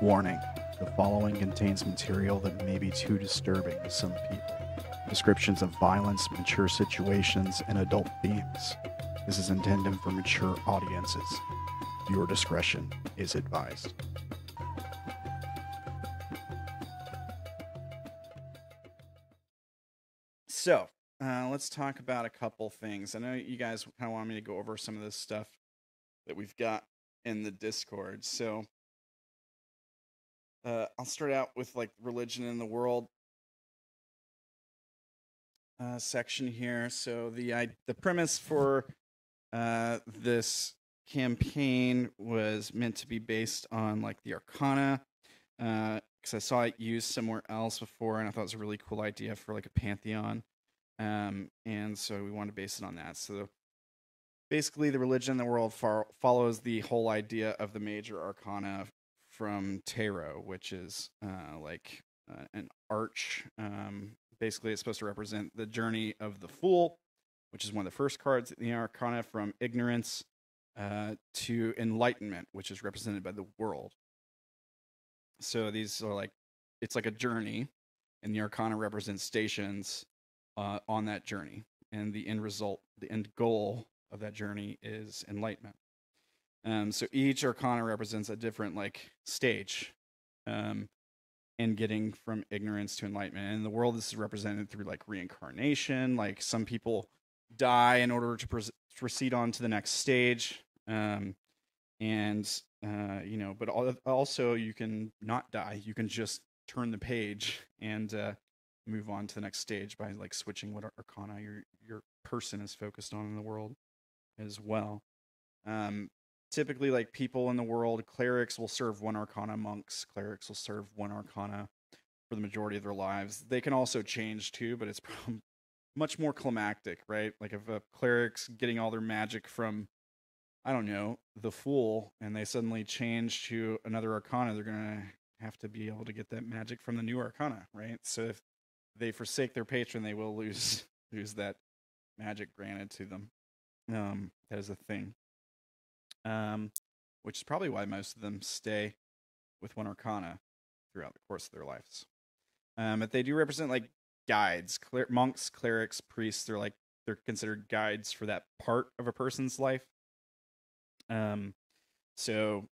Warning the following contains material that may be too disturbing to some people. Descriptions of violence, mature situations, and adult themes. This is intended for mature audiences. Your discretion is advised. So, uh, let's talk about a couple things. I know you guys kind of want me to go over some of this stuff that we've got in the Discord. So, uh, I'll start out with like religion in the world uh, section here. So the I, the premise for uh, this campaign was meant to be based on like the Arcana, because I saw it used somewhere else before, and I thought it was a really cool idea for like a pantheon. Um, and so we wanted to base it on that. So basically, the religion in the world far- follows the whole idea of the major arcana from tarot, which is uh, like uh, an arch. Um, basically, it's supposed to represent the journey of the fool, which is one of the first cards in the arcana from ignorance uh, to enlightenment, which is represented by the world. So these are like it's like a journey, and the arcana represents stations uh, on that journey, and the end result, the end goal of that journey is enlightenment. Um, so each arcana represents a different like stage um, in getting from ignorance to enlightenment. And in the world, this is represented through like reincarnation. Like some people die in order to proceed on to the next stage. Um, and uh, you know, but also you can not die. You can just turn the page and uh, move on to the next stage by like switching what arcana your your person is focused on in the world as well. Um, typically like people in the world clerics will serve one arcana monks clerics will serve one arcana for the majority of their lives. They can also change too but it's much more climactic right? Like if a cleric's getting all their magic from i don't know the fool and they suddenly change to another arcana they're gonna have to be able to get that magic from the new arcana right? So if they forsake their patron they will lose lose that magic granted to them. Um that is a thing um, which is probably why most of them stay with one arcana throughout the course of their lives. Um, but they do represent like guides, cler- monks, clerics, priests. They're like they're considered guides for that part of a person's life. Um, so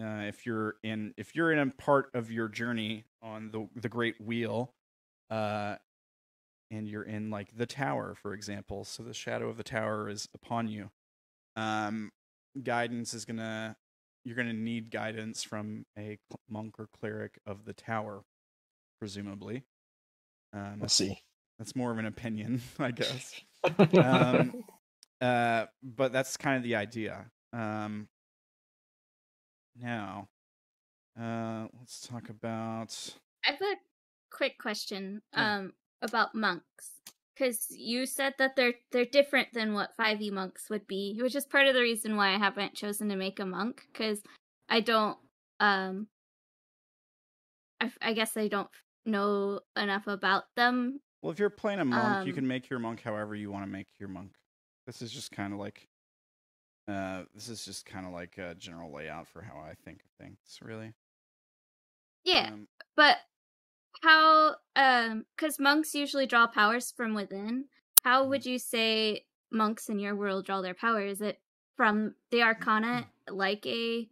uh, if you're in if you're in a part of your journey on the the Great Wheel, uh, and you're in like the tower, for example, so the shadow of the tower is upon you. Um, guidance is gonna you're gonna need guidance from a monk or cleric of the tower, presumably. Um, I see. That's more of an opinion, I guess. um, uh, but that's kind of the idea. Um, now, uh, let's talk about. I have a quick question um, about monks because you said that they're they're different than what 5e monks would be which is part of the reason why i haven't chosen to make a monk because i don't um I, I guess i don't know enough about them. Well if you're playing a monk um, you can make your monk however you want to make your monk. This is just kind of like uh this is just kind of like a general layout for how i think of things really. Yeah um, but how um because monks usually draw powers from within how would you say monks in your world draw their power? Is it from the arcana like a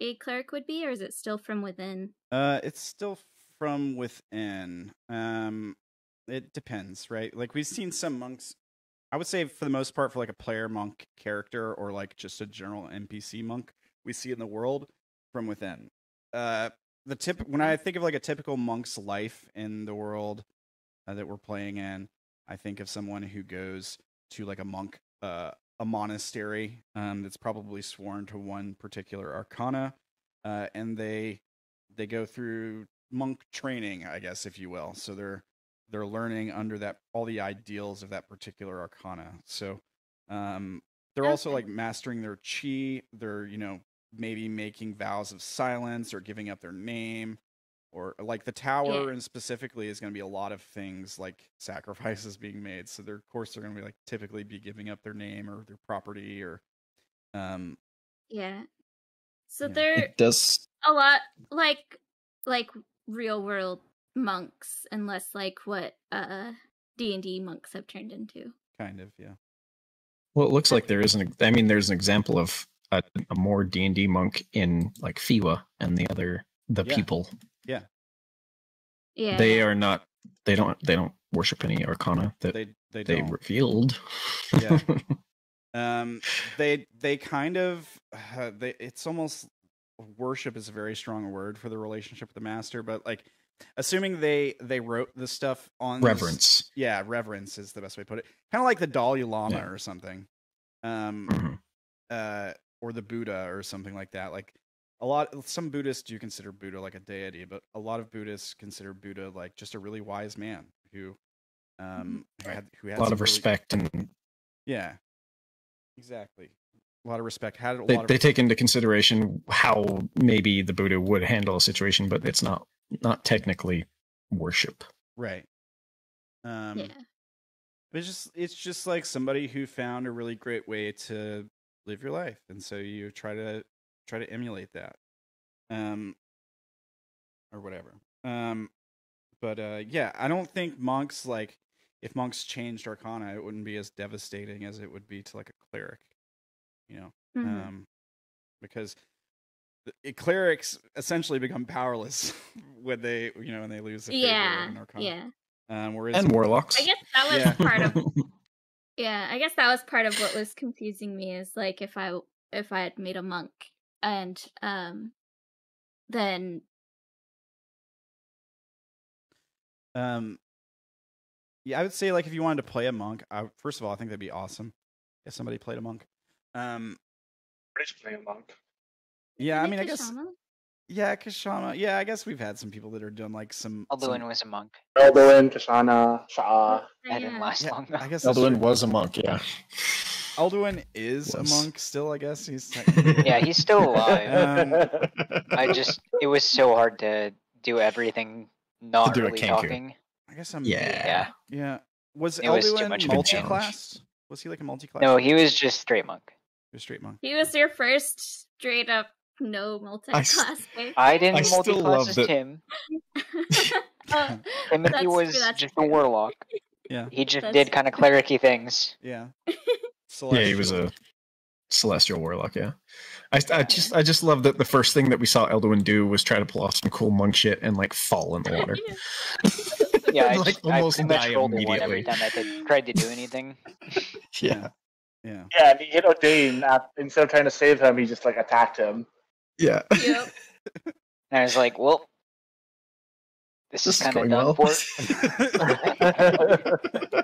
a cleric would be or is it still from within? Uh it's still from within um it depends right? Like we've seen some monks i would say for the most part for like a player monk character or like just a general npc monk we see in the world from within. Uh the tip when I think of like a typical monk's life in the world uh, that we're playing in, I think of someone who goes to like a monk, uh, a monastery um, that's probably sworn to one particular arcana, uh, and they they go through monk training, I guess, if you will. So they're they're learning under that all the ideals of that particular arcana. So um, they're also like mastering their chi. They're you know maybe making vows of silence or giving up their name or like the tower yeah. and specifically is going to be a lot of things like sacrifices being made so their of course they're going to be like typically be giving up their name or their property or um yeah so yeah. there it does a lot like like real world monks, and less like what uh D and D monks have turned into. Kind of, yeah. Well, it looks like there is an. I mean, there's an example of a, a more D and D monk in like Fiwa and the other the Yeah. people. Yeah, Yeah. They are not. They don't. They don't worship any arcana that they, They they don't. revealed. Yeah. um they they kind of uh, they it's almost worship is a very strong word for the relationship with the master but like assuming they they wrote the stuff on this- Reverence. yeah reverence is the best way to put it kind of like the dalai lama Yeah. or something um Mhm. uh or the buddha or something like that like a lot some buddhists do consider buddha like a deity but a lot of buddhists consider buddha like just a really wise man who um who had who had A lot of really- respect, and yeah, exactly. A lot of respect. Had a they, lot of they take into consideration how maybe the Buddha would handle a situation, but it's not not technically worship. right. Um, yeah. but it's just it's just like somebody who found a really great way to live your life, and so you try to try to emulate that, um, or whatever. Um, but uh, yeah, I don't think monks like if monks changed Arcana, it wouldn't be as devastating as it would be to like a cleric, you know. Mhm. um, because the, it- clerics essentially become powerless when they you know when they lose the yeah, an arcana. yeah. Um, whereas And warlocks. I guess that was Yeah. part of Yeah, I guess that was part of what was confusing me is like if I if I had made a monk and um then um, yeah, I would say like if you wanted to play a monk, I, first of all, I think that'd be awesome if somebody played a monk. Um, Rich playing a monk. yeah, I mean, I guess Kashama? Yeah, Kashana. Yeah, I guess we've had some people that are doing like some. Alduin some was a monk. Elduin, Kashana, Shah. That didn't Yeah. last yeah, long though. I guess that's Elduin true. was a monk, yeah. Alduin is Was. a monk still. I guess he's Yeah, he's still alive. Um, I just it was so hard to do everything not to do a really Kenku. talking. I guess I'm. Yeah. Yeah. Yeah. Was It was too much a multi-class? Was he like a multi-class? No, he was just straight monk. He was straight monk. He was your first straight up no multi I s- class game. I didn't I multi-class love as that- Tim. Uh, Timothy That's was true, that's just true. a warlock. Yeah. He just That's did kind of clericy things. Yeah. Yeah, he was a celestial warlock. Yeah, I, I just I just love that the first thing that we saw Elduin do was try to pull off some cool monk shit and like fall in the water. Yeah, I, like just, I almost pretty die rolled a one every time I did, tried to do anything. Yeah, Yeah. Yeah, and he hit Odayn. af- Instead of trying to save him, he just like attacked him. Yeah. Yep. And I was like, well, this, This is is kind of done well. for.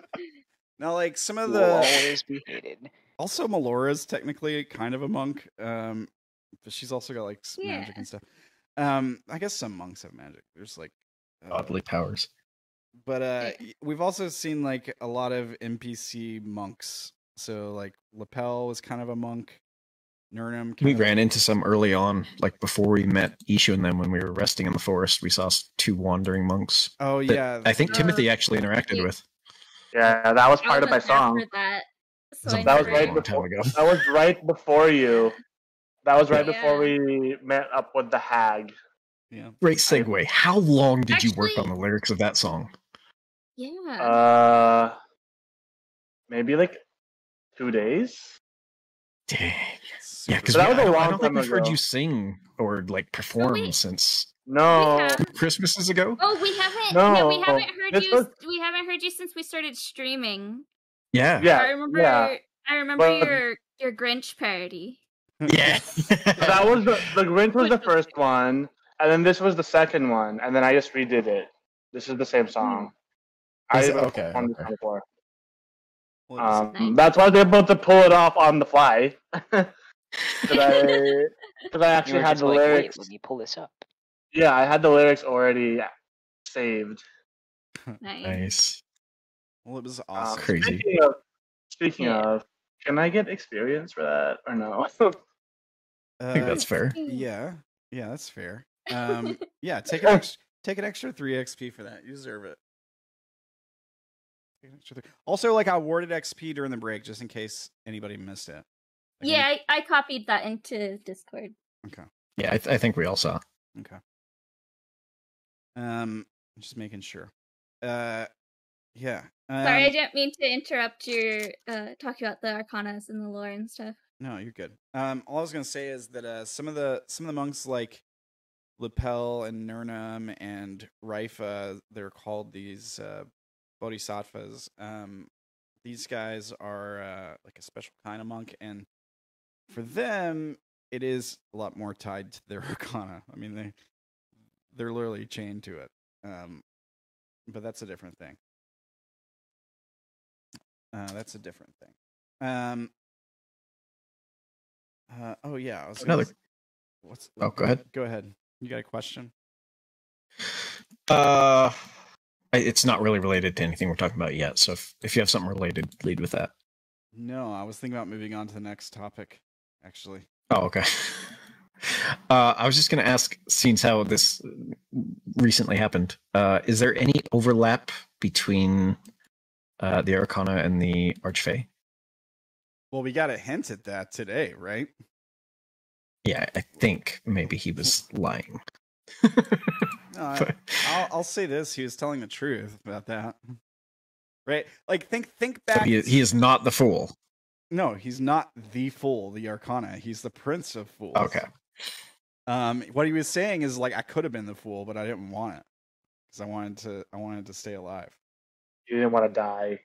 now, like some of You will the always be hated. also Melora's technically kind of a monk, um, but she's also got like s- magic and stuff. Um, I guess some monks have magic. There's like, uh, Godly powers. but uh, we've also seen like a lot of NPC monks. So like Lapel was kind of a monk. Nurnum. We of- ran into some early on, like before we met Ishu and them when we were resting in the forest. We saw two wandering monks. Oh yeah, I think Uh, Timothy actually interacted yeah. with. yeah, that was I part of my song. That, so It was That was never- right long before. time ago. That was right before you. That was right before we met up with the hag. yeah. Great segue. How long did you work on the lyrics of that song? Yeah. Uh, maybe like two days. Dang. Super Yeah, because But that was a I, long don't think time we've heard you sing or like perform wait. since No. Christmases ago. Oh, we haven't. No, we haven't heard this you. was- We haven't heard you since we started streaming. Yeah. Yeah, I remember. yeah. I remember But- your your Grinch parody. Yeah. that was the the Grinch was the first one, and then this was the second one, and then I just redid it. This is the same song. I Is it- didn't okay, perform okay. before. Well, it was- Um, Nice. That's why they're able to pull it off on the fly. Because I, 'cause I actually were had the like, lyrics. wait, let me pull this up. Yeah, I had the lyrics already saved. Nice. nice. well, it was Um, awesome. Crazy. Speaking of, speaking Yeah. of, can I get experience for that or no? I think Uh, that's fair. Yeah, yeah, that's fair. Um, yeah, take an extra, take an extra three XP for that. You deserve it. Take an extra three. Also, like I awarded XP during the break just in case anybody missed it. Like, Yeah, I, I copied that into Discord. Okay. Yeah, I, th- I think we all saw. Okay. Um, just making sure. Uh, yeah. Um, Sorry, I didn't mean to interrupt your uh talking about the arcanas and the lore and stuff. No, you're good. Um, all I was gonna say is that uh, some of the some of the monks like Lapel and Nurnum and Rifa, they're called these uh, bodhisattvas. Um, these guys are uh, like a special kind of monk, and for them, it is a lot more tied to their arcana. I mean, they they're literally chained to it. Um, but that's a different thing. Uh, that's a different thing. Um, uh, oh yeah, I was gonna Another- What's? Oh, go ahead. Go ahead. You got a question? Uh, it's not really related to anything we're talking about yet. So if, if you have something related, lead with that. No, I was thinking about moving on to the next topic. Actually, Oh, okay. Uh, I was just going to ask, since how this recently happened, uh, is there any overlap between uh, the Arcana and the Archfey? well, we got a hint at that today, right? Yeah, I think maybe he was lying. No, I, I'll, I'll say this: he was telling the truth about that, right? Like, think think back. he, he is not the fool. No, he's not the fool, the Arcana. He's the prince of fools. Okay. Um, what he was saying is like I could have been the fool, but I didn't want it because I wanted to. I wanted to stay alive. You didn't want to die.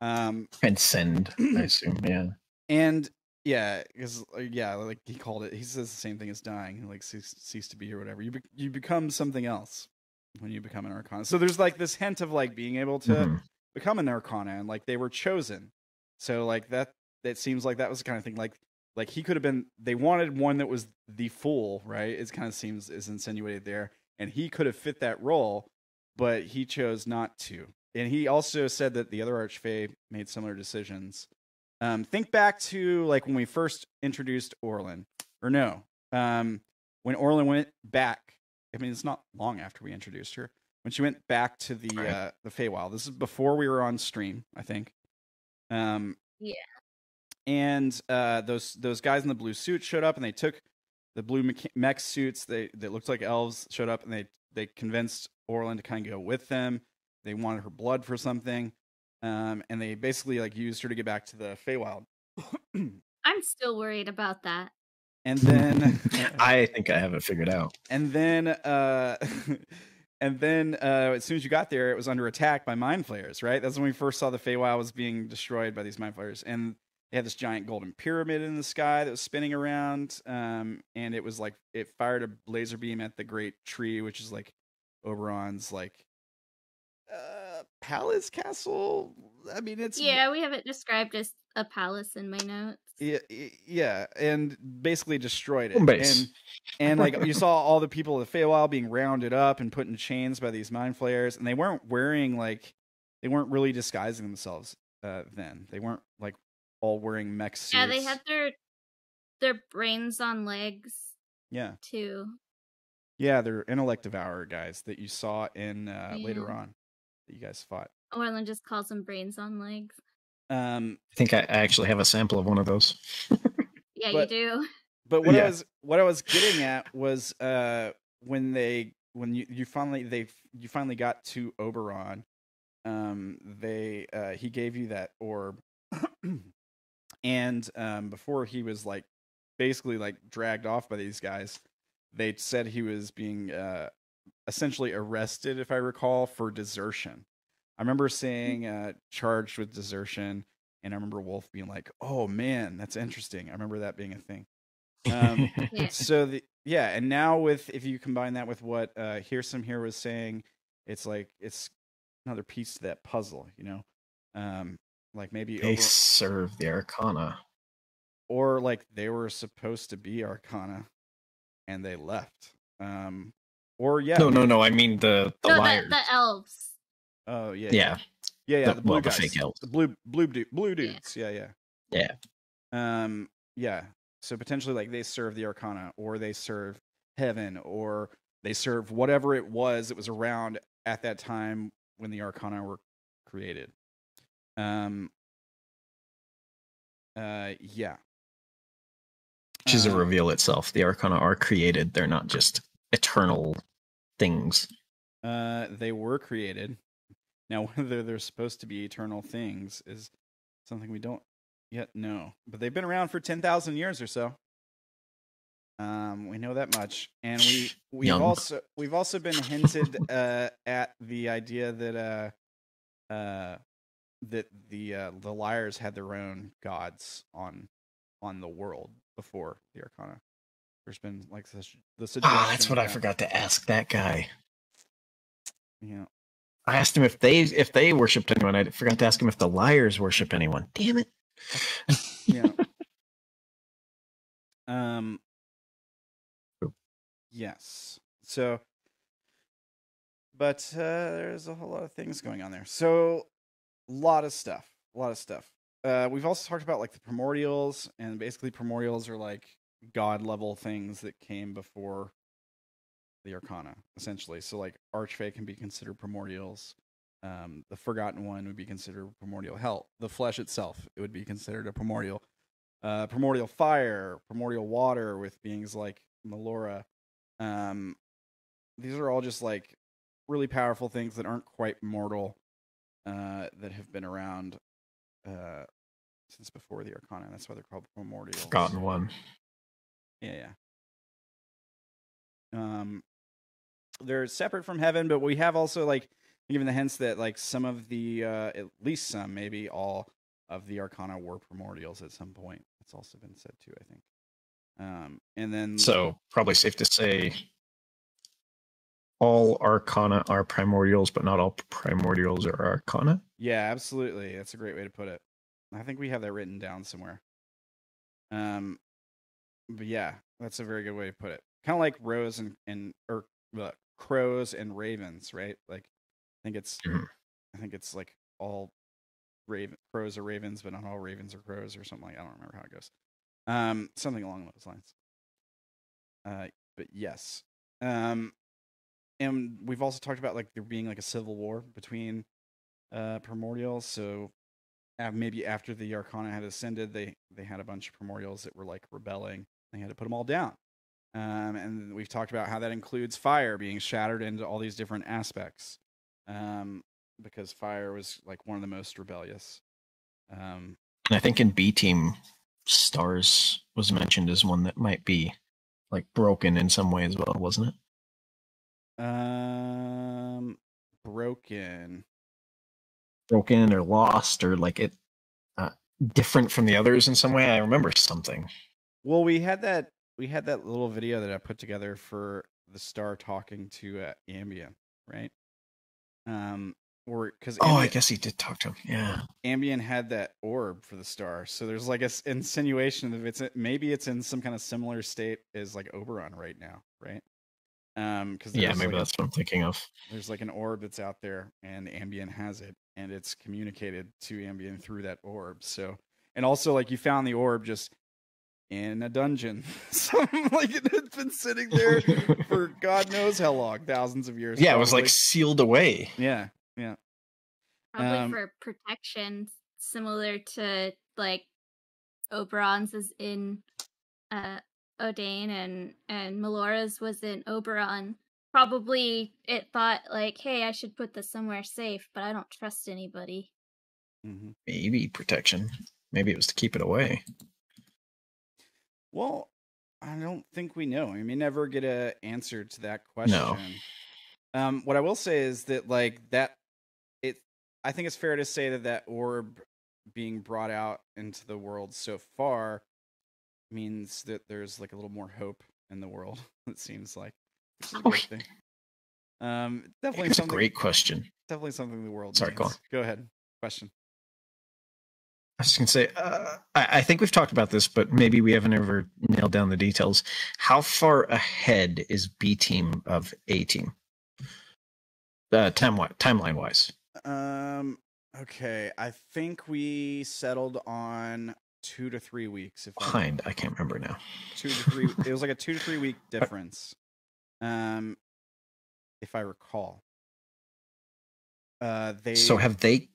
Um, And send, I assume. Yeah. and yeah, because yeah, like he called it. He says the same thing as dying, like cease, cease to be or whatever. You be, you become something else when you become an Arcana. So there's like this hint of like being able to Mhm. become an Arcana, and like they were chosen. So like that, that seems like that was the kind of thing. Like like he could have been. They wanted one that was the fool, right? It kind of seems is insinuated there, and he could have fit that role, but he chose not to. And he also said that the other Archfey made similar decisions. Um, think back to like when we first introduced Orilyn, or no, um, when Orilyn went back. I mean, it's not long after we introduced her. When she went back to the Right. uh, the Feywild. This is before we were on stream, I think. Um, Yeah. And uh, those those guys in the blue suit showed up, and they took the blue mech suits. They that looked like elves showed up, and they they convinced Orilyn to kind of go with them. They wanted her blood for something, um, and they basically like used her to get back to the Feywild. I'm still worried about that. and then I think I have it figured out. and then uh and then uh as soon as you got there it was under attack by mind flayers right? That's when we first saw the Feywild was being destroyed by these mind flayers. And they had this giant golden pyramid in the sky that was spinning around um and it was like it fired a laser beam at the great tree which is like oberon's like uh palace castle. I mean it's Yeah, we have it described as a palace in my notes. Yeah, yeah, and basically destroyed it. Base. And and like you saw all the people of the Feywild being rounded up and put in chains by these mind flayers, and they weren't wearing like they weren't really disguising themselves uh, then. They weren't like all wearing mech suits. Yeah, they had their their brains on legs yeah, too. yeah, they're intellect devourer guys that you saw in uh, later on that you guys fought. Orilyn just calls them brains on legs. Um, I think I, I actually have a sample of one of those. Yeah, But- you do. But what I was what I was getting at was uh when they when you, you finally they you finally got to Oberon, um they uh he gave you that orb and um before he was like basically like dragged off by these guys, they said he was being uh essentially arrested if I recall for desertion. I remember saying uh charged with desertion and I remember Wolf being like, "Oh man, that's interesting." I remember that being a thing. Um, Yeah. so the yeah, and now with if you combine that with what uh here's some here was saying, it's like it's another piece to that puzzle, you know. Um like maybe they over, serve the Arcana. or like they were supposed to be Arcana and they left. Um or yeah. No, no, no. I mean the the no, the, the elves. Oh yeah. yeah, Yeah, yeah, the- the, blue well, the guys. fake elves. The blue blue du- blue dudes. Yeah, yeah. Yeah. Um yeah. So potentially like they serve the arcana or they serve heaven or they serve whatever it was that was around at that time when the arcana were created. Um uh yeah. Which is a Uh, reveal itself. The Arcana are created; they're not just eternal things. Uh, they were created. Now, whether they're supposed to be eternal things is something we don't yet know. But they've been around for ten thousand years or so. Um, we know that much, and we we've Young. also we've also been hinted uh, at the idea that uh, uh, that the uh, the liars had their own gods on on the world before the Arcana. There's been like such the suggestion. Ah, that's what I forgot to ask that guy. Yeah. I asked him if they if they worshipped anyone. I forgot to ask him if the liars worship anyone. Damn it! yeah. Um. Yes. So, but uh, there's a whole lot of things going on there. So, a lot of stuff. A lot of stuff. Uh, we've also talked about like the primordials, and basically primordials are like god level things that came before the Arcana, essentially. So, like Archfey can be considered primordials. Um, the Forgotten One would be considered primordial. Hell, the flesh itself it would be considered a primordial. Uh, primordial fire, primordial water with beings like Melora. Um, these are all just like really powerful things that aren't quite mortal, uh, that have been around uh, since before the Arcana. That's why they're called primordials. Forgotten one. Yeah, yeah. Um, they're separate from heaven, but we have also like given the hints that like some of the, uh, at least some, maybe all of the Arcana were primordials at some point. That's also been said too, I think. Um, and then So probably safe to say all Arcana are primordials, but not all primordials are Arcana. Yeah, absolutely. That's a great way to put it. I think we have that written down somewhere. Um, but yeah, that's a very good way to put it. Kind of like Rose and and or uh, crows and ravens, right? Like, I think it's Mhm. I think it's like all raven crows are ravens, but not all ravens are crows, or something like. I don't remember how it goes. Um, something along those lines. Uh, but yes. Um, and we've also talked about like there being like a civil war between uh primordials so uh, maybe after the arcana had ascended they they had a bunch of primordials that were like rebelling they had to put them all down um and we've talked about how that includes fire being shattered into all these different aspects um because fire was like one of the most rebellious um And I think in B team, stars was mentioned as one that might be like broken in some way as well, wasn't it? um broken Broken or lost or like it uh, different from the others in some way. I remember something. Well, we had that we had that little video that I put together for the star talking to uh, Ambien, right? Um, or because Oh, I guess he did talk to him. Yeah. Ambien had that orb for the star, so there's like a s- insinuation that it's maybe it's in some kind of similar state as like Oberon right now, right? Um, because Yeah, maybe that's what I'm thinking of. there's like an orb that's out there and Ambien has it and it's communicated to Ambien through that orb. So and also like you found the orb just in a dungeon. so like it had been sitting there for God knows how long, thousands of years. yeah, it was like sealed away. Yeah, yeah. Probably Um, for protection, similar to like Oberon's is in uh Odayn and and Melora's was in Oberon. Probably it thought like, hey, I should put this somewhere safe, but I don't trust anybody. hmm Maybe protection. Maybe it was to keep it away. Well, I don't think we know. We may never get a answer to that question. No. Um, what I will say is that like that, it. I think it's fair to say that that orb being brought out into the world so far means that there's like a little more hope in the world. It seems like, which is a Oh, great thing. Um, definitely It's a something. great question. Definitely something the world. Sorry, go needs. Go ahead. Question. I was just gonna say, uh, I, I think we've talked about this, but maybe we haven't ever nailed down the details. How far ahead is B team of A team? Uh, time timeline wise. Um. Okay. I think we settled on two to three weeks. If Behind, I can't remember now. two to three. it was like a two to three week difference. Um, if I recall. Uh, they So have they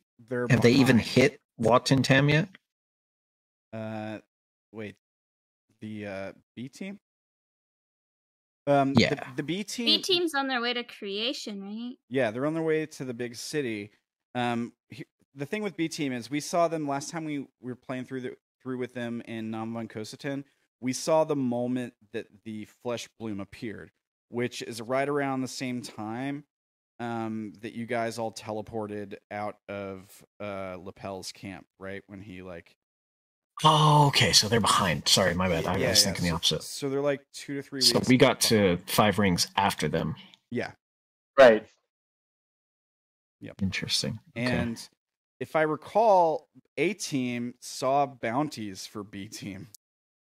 have they even hit Wat and Tam yet? Uh, wait. the uh, B team. Um, Yeah. The, the B team. B team's on their way to creation, right? Yeah, they're on their way to the big city. Um, he- the thing with B team is we saw them last time we, we were playing through the through with them in Nam Van Kosaten. We saw the moment that the flesh bloom appeared, which is right around the same time um, that you guys all teleported out of uh, Lapel's camp, right? When he like Oh, okay. So they're behind. Sorry, my bad. I Yeah, was yeah, thinking the opposite. So they're like two to three So weeks. we got behind. to five rings after them. yeah, Right. Yep. Interesting. Okay. and if I recall, A team saw bounties for B team.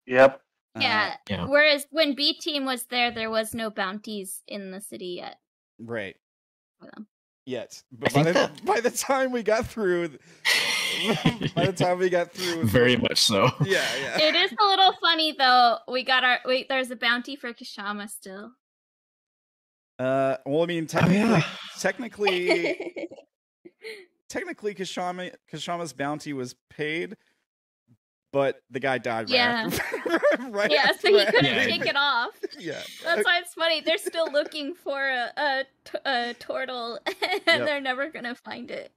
Yep. Uh, yeah. yeah. Whereas when B team was there, there was no bounties in the city yet. right. For them. Yet, but by the, that- by the time we got through, by the time we got through, with- very much so. yeah, yeah. It is a little funny though. We got our wait. There's a bounty for Kashama still. Uh, well, I mean, Oh, technically, yeah. technically, technically, Kashama Kashama's bounty was paid, but the guy died. Right Yeah. after- right yeah, after so he that. couldn't Yeah. take it off. Yeah. That's why it's funny. They're still looking for a a turtle, and Yep. they're never gonna find it.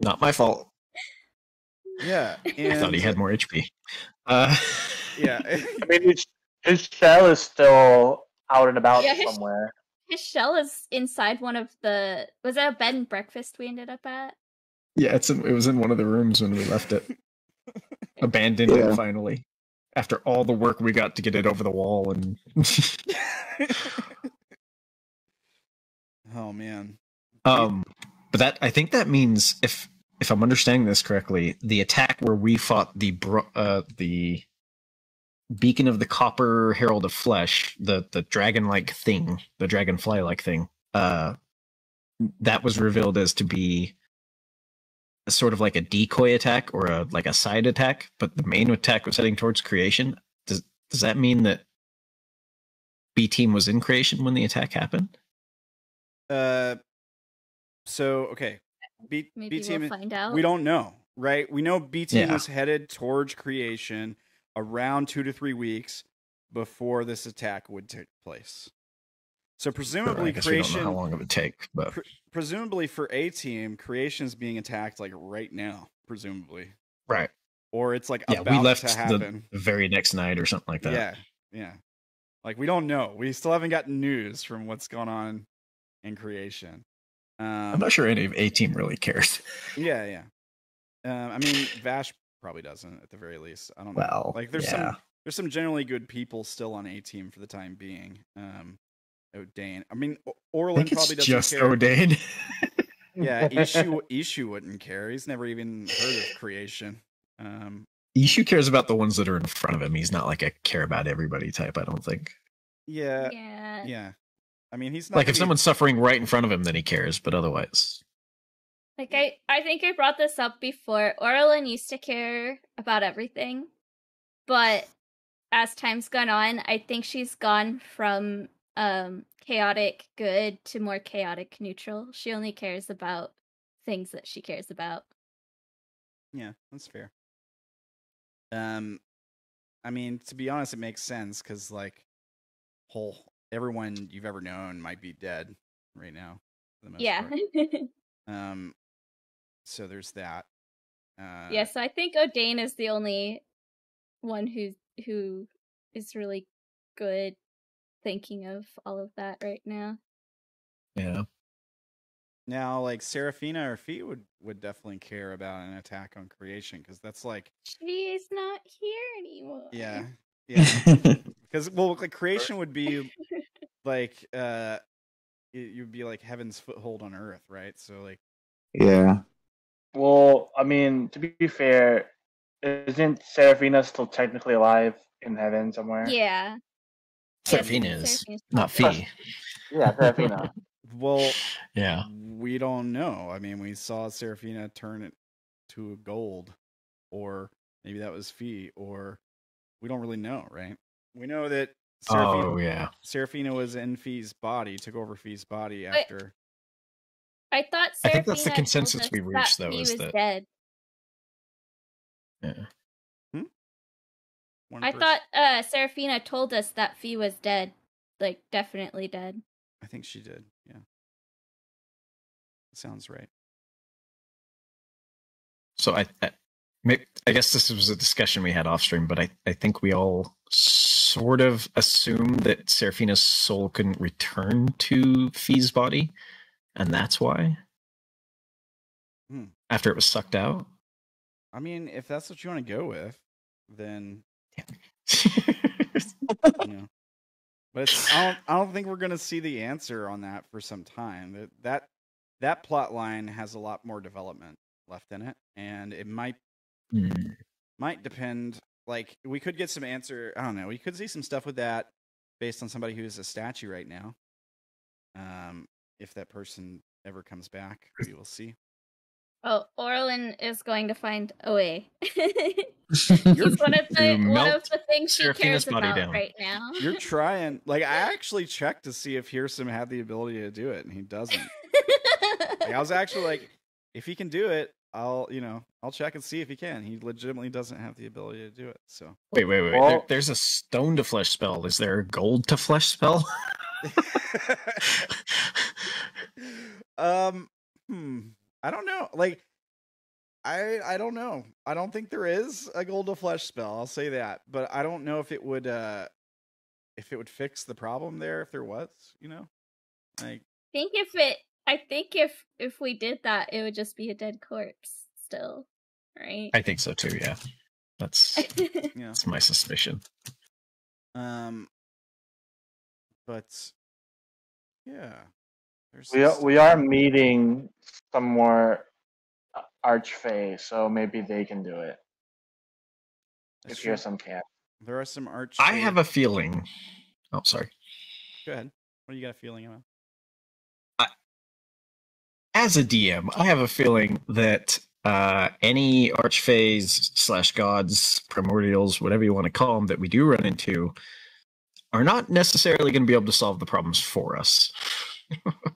Not my fault. yeah. I thought he had more HP. Uh, Yeah. I mean, his, his shell is still out and about Yeah, his- somewhere. His shell is inside one of the. Was that a bed and breakfast we ended up at? yeah, it's in, it was in one of the rooms when we left it. Abandoned Yeah. it finally. After all the work we got to get it over the wall and oh man. um but that I think that means if if I'm understanding this correctly, the attack where we fought the bro- uh the beacon of the copper herald of flesh, the the dragon like thing, the dragonfly like thing, uh that was revealed as to be a sort of like a decoy attack or a like a side attack, but the main attack was heading towards creation. Does does that mean that B team was in creation when the attack happened? Uh. So okay. B Maybe B team. we'll find out. We don't know, right? We know B team Yeah. was headed towards creation around two to three weeks before this attack would take place. So presumably I guess we don't creation, know how long it would take, but pre- presumably for A team, creation's being attacked like right now, presumably, right. or it's like Yeah, about we left to the very next night or something like that. Yeah, yeah. Like we don't know. We still haven't gotten news from what's going on in creation. Um, I'm not sure any of A team really cares. Yeah, yeah. Um, I mean, Vash probably doesn't at the very least. I don't know. Like there's yeah. some there's some generally good people still on A team for the time being. Um, Odayn. I mean, O- I Orilyn think it's probably doesn't just care. Odayn. Yeah, Ishu Ishu wouldn't care. He's never even heard of creation. Um, Ishu cares about the ones that are in front of him. He's not like a care about everybody type, I don't think. yeah, yeah. yeah. I mean, he's not Like if gonna be- someone's suffering right in front of him, then he cares, but otherwise. Like I, I think I brought this up before. Orilyn used to care about everything, but as time's gone on, I think she's gone from um chaotic good to more chaotic neutral. She only cares about things that she cares about. Yeah, that's fair. Um, I mean, to be honest, it makes sense because like, whole everyone you've ever known might be dead right now. For the most Yeah. Um, so there's that. Uh, yeah, so I think Odayn is the only one who who is really good thinking of all of that right now. Yeah. Now, like Seraphina or Fee would would definitely care about an attack on creation because that's like, She's not here anymore. yeah, yeah. Because well, like creation would be like, uh, you'd be like heaven's foothold on earth, right? So like, Yeah. Well, I mean, to be fair, isn't Seraphina still technically alive in heaven somewhere? Yeah. Seraphina is, Seraphina's not Fee. Yeah, Seraphina. well, Yeah. we don't know. I mean, we saw Seraphina turn it to gold, or maybe that was Fee, or we don't really know, right? We know that Seraphina, Oh, yeah. Seraphina was in Fee's body, took over Fee's body after. I thought I think that's the consensus we reached, though, he is that- dead. Yeah. One I person- thought uh Seraphina told us that Fee was dead. Like definitely dead. I think she did. Yeah. Sounds right. So I, I, I guess this was a discussion we had off stream, but I, I think we all sort of assumed that Seraphina's soul couldn't return to Fee's body, and that's why. Hmm. After it was sucked out. I mean, if that's what you want to go with, then know. But I don't. I don't think we're gonna see the answer on that for some time. That that that plot line has a lot more development left in it, and it might Hmm. might depend. Like we could get some answer. I don't know. We could see some stuff with that based on somebody who's a statue right now. Um, if that person ever comes back, we will see. Oh, Orilyn is going to find a way. It's one of the one of the things she cares about down. right now. You're trying. Like I actually checked to see if Hearsum had the ability to do it, and he doesn't. Like, I was actually like, if he can do it, I'll you know I'll check and see if he can. He legitimately doesn't have the ability to do it. So Wait, wait, wait. There, there's a stone to flesh spell. Is there a gold to flesh spell? um, hmm. I don't know. Like, I I don't know. I don't think there is a gold to flesh spell. I'll say that, but I don't know if it would uh if it would fix the problem there if there was. You know, like I think if it I think if if we did that it would just be a dead corpse still. Right? I think so too. Yeah, that's yeah. that's my suspicion. Um, but yeah, there's We are, we are meeting some more uh, archfey, so maybe they can do it. that's if you're true. some can. There are some arch. I have a feeling. Oh, sorry. Go ahead. What do you got a feeling about? as a DM, I have a feeling that uh, any archfays slash gods, primordials, whatever you want to call them, that we do run into, are not necessarily going to be able to solve the problems for us.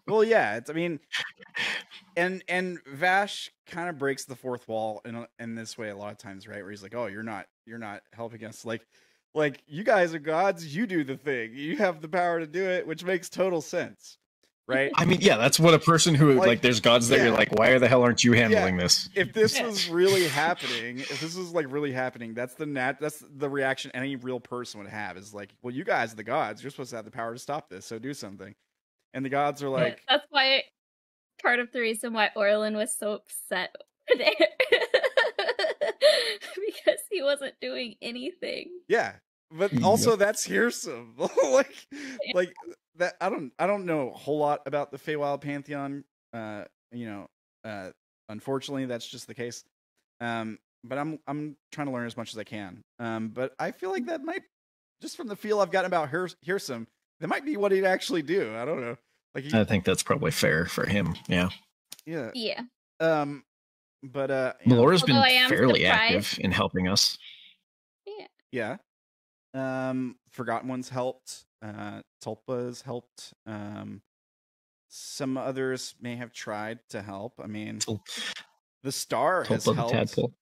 Well, yeah. It's. I mean, and and Vash kind of breaks the fourth wall in in this way a lot of times, right? Where he's like, "Oh, you're not you're not helping us." Like, like you guys are gods. You do the thing. You have the power to do it, which makes total sense, right? I mean, yeah, that's what a person who Like, like, there's gods that yeah. you're like, why are the hell aren't you handling this? if this Yeah. was really happening, if this was like really happening, that's the nat that's the reaction any real person would have is like, well, you guys are the gods, you're supposed to have the power to stop this, so do something. And the gods are like, that's why part of the reason why Orilyn was so upset there because he wasn't doing anything. yeah, but also that's fearsome. like, like that. I don't, I don't know a whole lot about the Feywild pantheon. Uh, you know, uh, unfortunately, that's just the case. Um, but I'm, I'm trying to learn as much as I can. Um, but I feel like that might, just from the feel I've gotten about Hears- Hearsome, that might be what he'd actually do. I don't know. Like, he, I think that's probably fair for him. Yeah. yeah. Yeah. Um, but uh, you know, Melora's been Although I am fairly surprised- active in helping us. yeah. Yeah. Um, Forgotten Ones helped. Uh, Tulpa's helped. Um, some others may have tried to help. I mean, Tul- the star has Tulpa the helped. tadpole.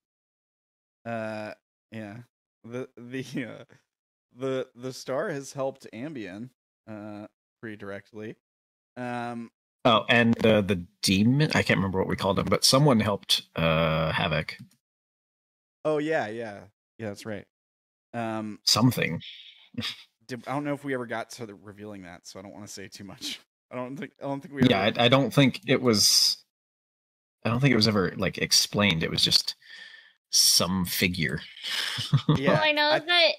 Uh, yeah. The the uh, the the star has helped Ambien. Uh, pretty directly. Um, Oh, and uh, the demon, I can't remember what we called him, but someone helped uh, Havoc. oh yeah, yeah, yeah. That's right. Um, Something. did, I don't know if we ever got to the revealing that, so I don't want to say too much. I don't think I don't think we. Yeah, ever, I, I don't think it was. I don't think it was ever like explained. It was just some figure. Yeah, well, I know I- that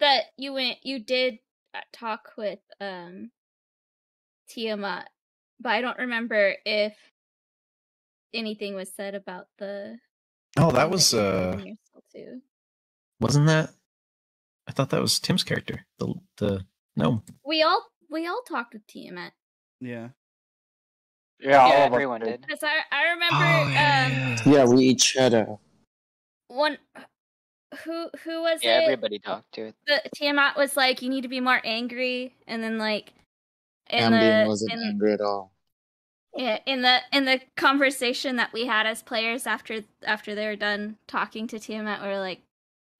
that you went you did talk with um Tiamat, but I don't remember if anything was said about the oh, that was uh, in your soul too. wasn't that? I thought that was Tim's character. The the no. We all we all talked with Tiamat. yeah. Yeah, Yeah, everyone did. did. Because I I remember Oh, yeah, um yeah, yeah. Yeah, we each had a. one who who was Yeah, it? everybody talked to it. The Tiamat was like, you need to be more angry, and then like in Ambien the wasn't in, angry at all. yeah in the in the conversation that we had as players after after they were done talking to Tiamat, we were like,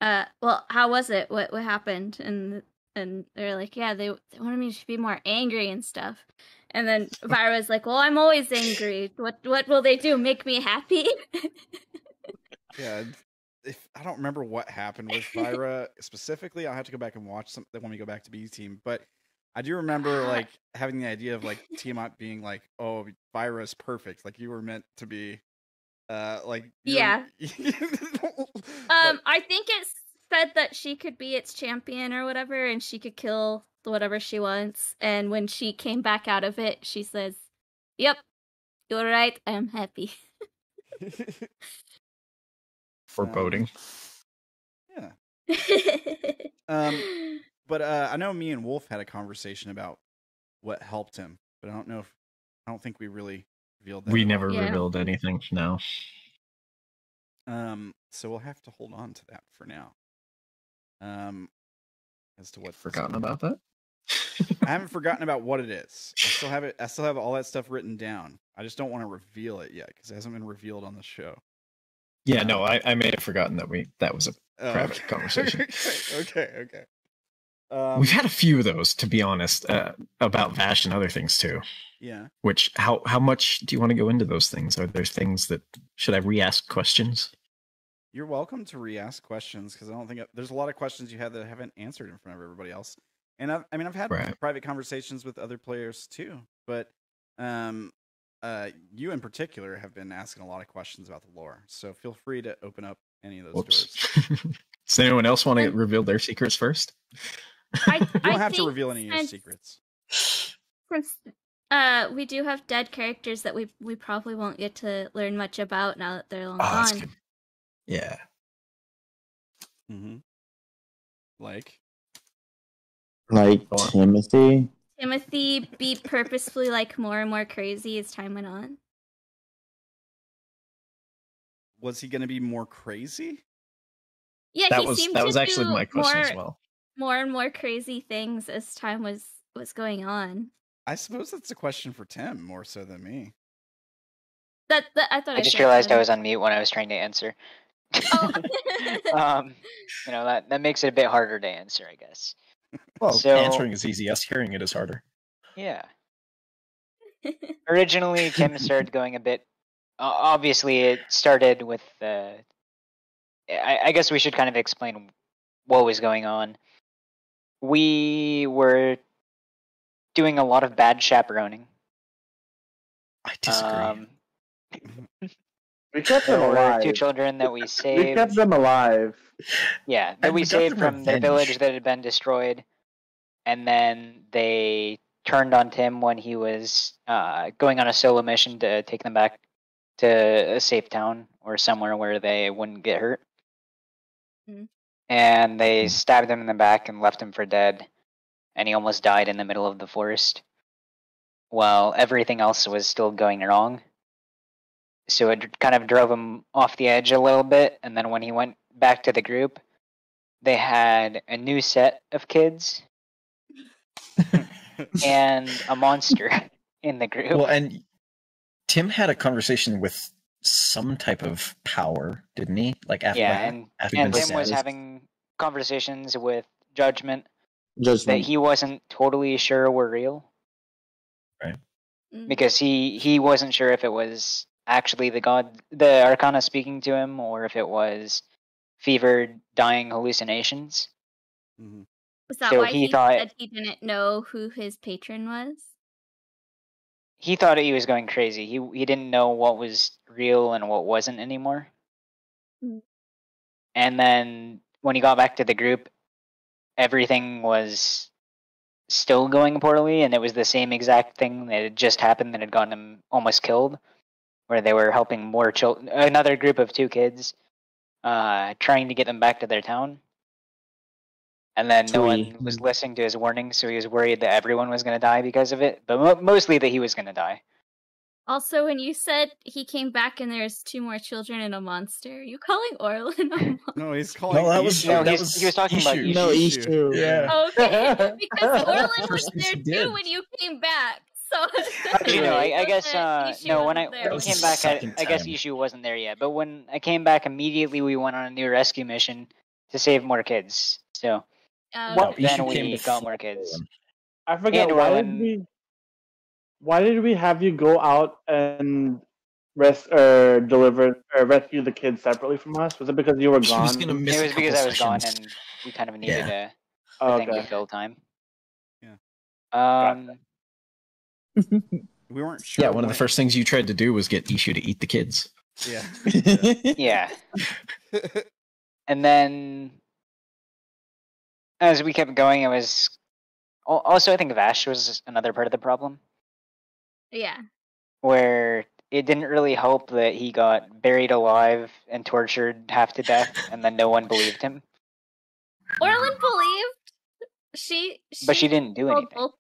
uh, well, how was it? What what happened? And and they're like, yeah, they they wanted me to be more angry and stuff. And then Vira was like, well, I'm always angry. What what will they do? Make me happy? Yeah, if I don't remember what happened with Vira specifically, I'll have to go back and watch some when we go back to B team. But I do remember Ah. like having the idea of like Tiamat being like, "Oh, Vira is perfect. Like you were meant to be." Uh, like Yeah. But- Um, I think it said that she could be its champion or whatever, and she could kill whatever she wants. And when she came back out of it, she says, "Yep, you're right. I am happy." Foreboding. yeah. Um, but uh, I know me and Wolf had a conversation about what helped him, but I don't know if I don't think we really revealed that. we never Yeah. revealed anything. No. Um, so we'll have to hold on to that for now. Um, as to what Forgotten about that. I haven't forgotten about what it is. I still have it. I still have all that stuff written down. I just don't want to reveal it yet because it hasn't been revealed on the show. Yeah, no, I, I may have forgotten that we that was a. Oh, Private okay. conversation. okay, okay, okay. Um, We've had a few of those, to be honest, uh, about Vash and other things too. yeah. Which how how much do you want to go into those things? Are there things that should I re-ask questions? You're welcome to re-ask questions because I don't think there's a lot of questions you had that I haven't answered in front of everybody else. And I've, I mean, I've had Right. private conversations with other players too, but um, uh, you in particular have been asking a lot of questions about the lore. So feel free to open up any of those doors. Does anyone else want to reveal their secrets first? I, You don't have to reveal any of your secrets. Since uh, we do have dead characters that we we probably won't get to learn much about now that they're long Oh, gone. Yeah. Mm-hmm. Like, Like Timothy. Timothy be purposefully like more and more crazy as time went on. was he going to be more crazy? Yeah, That he was seemed that to was actually do my question more, as well. More and more crazy things as time was was going on. I suppose that's a question for Tim more so than me. That, that I thought I, I just said realized I was on mute when I was trying to answer. Oh. um, you know that that makes it a bit harder to answer, I guess. Well, So- answering is easy. Us hearing it is harder. Yeah. Originally, Tim started going a bit. Uh, obviously, it started with. Uh, I, I guess we should kind of explain what was going on. We were doing a lot of bad chaperoning. I disagree. Um, We kept there them alive. two children that we saved. We kept them alive. Yeah, that And we we saved the from the village that had been destroyed, and then they turned on Tim when he was uh, going on a solo mission to take them back to a safe town or somewhere where they wouldn't get hurt. Mhm. And they stabbed him in the back and left him for dead, and he almost died in the middle of the forest, while everything else was still going wrong. So it kind of drove him off the edge a little bit, and then when he went back to the group, they had a new set of kids and a monster in the group. well, and Tim had a conversation with some type of power, didn't he? Like after, yeah, and, after and been Tim was having conversations with Judgment that he wasn't totally sure were real Mm. because he he wasn't sure if it was actually the god, the Arcana speaking to him, or if it was fevered, dying hallucinations. Mhm. Was that so why he he, thought- said he didn't know who his patron was? He thought he was going crazy. He he didn't know what was real and what wasn't anymore. Mm. And then when he got back to the group, everything was still going poorly, and it was the same exact thing that had just happened that had gotten him almost killed, where they were helping more children, another group of two kids, uh, trying to get them back to their town. And then no Three. one was listening to his warnings, so he was worried that everyone was going to die because of it, but mo- mostly that he was going to die. Also, when you said he came back and there's two more children and a monster, are you calling Orilyn a monster? No, he's calling. No, that was- No, that was he was talking about Ishu. Ishu. No, Issue. issue. Yeah. Okay, because Orilyn was there too when you came back. So Actually, no, I, I guess uh, no. When I when I came back, I, I guess time. Ishu wasn't there yet. But when I came back, immediately we went on a new rescue mission to save more kids. So What- Ishu then came we got more kids. Orilyn. I forget And why Rowan- did we why did we have you go out and rest or deliver or rescue the kids separately from us? Was it because you were She gone? was gonna miss It was because couple I was gone and we kind of needed Yeah. a, Oh, a thing to fill time. Yeah. Um. We weren't sure. Yeah, one of the first things you tried to do was get Ishu to eat the kids. Yeah. Yeah. and then as we kept going, it was also I think Vash was another part of the problem yeah. where it didn't really help that he got buried alive and tortured half to death, and then no one believed him. Orilyn believed she, she But she didn't do anything. both,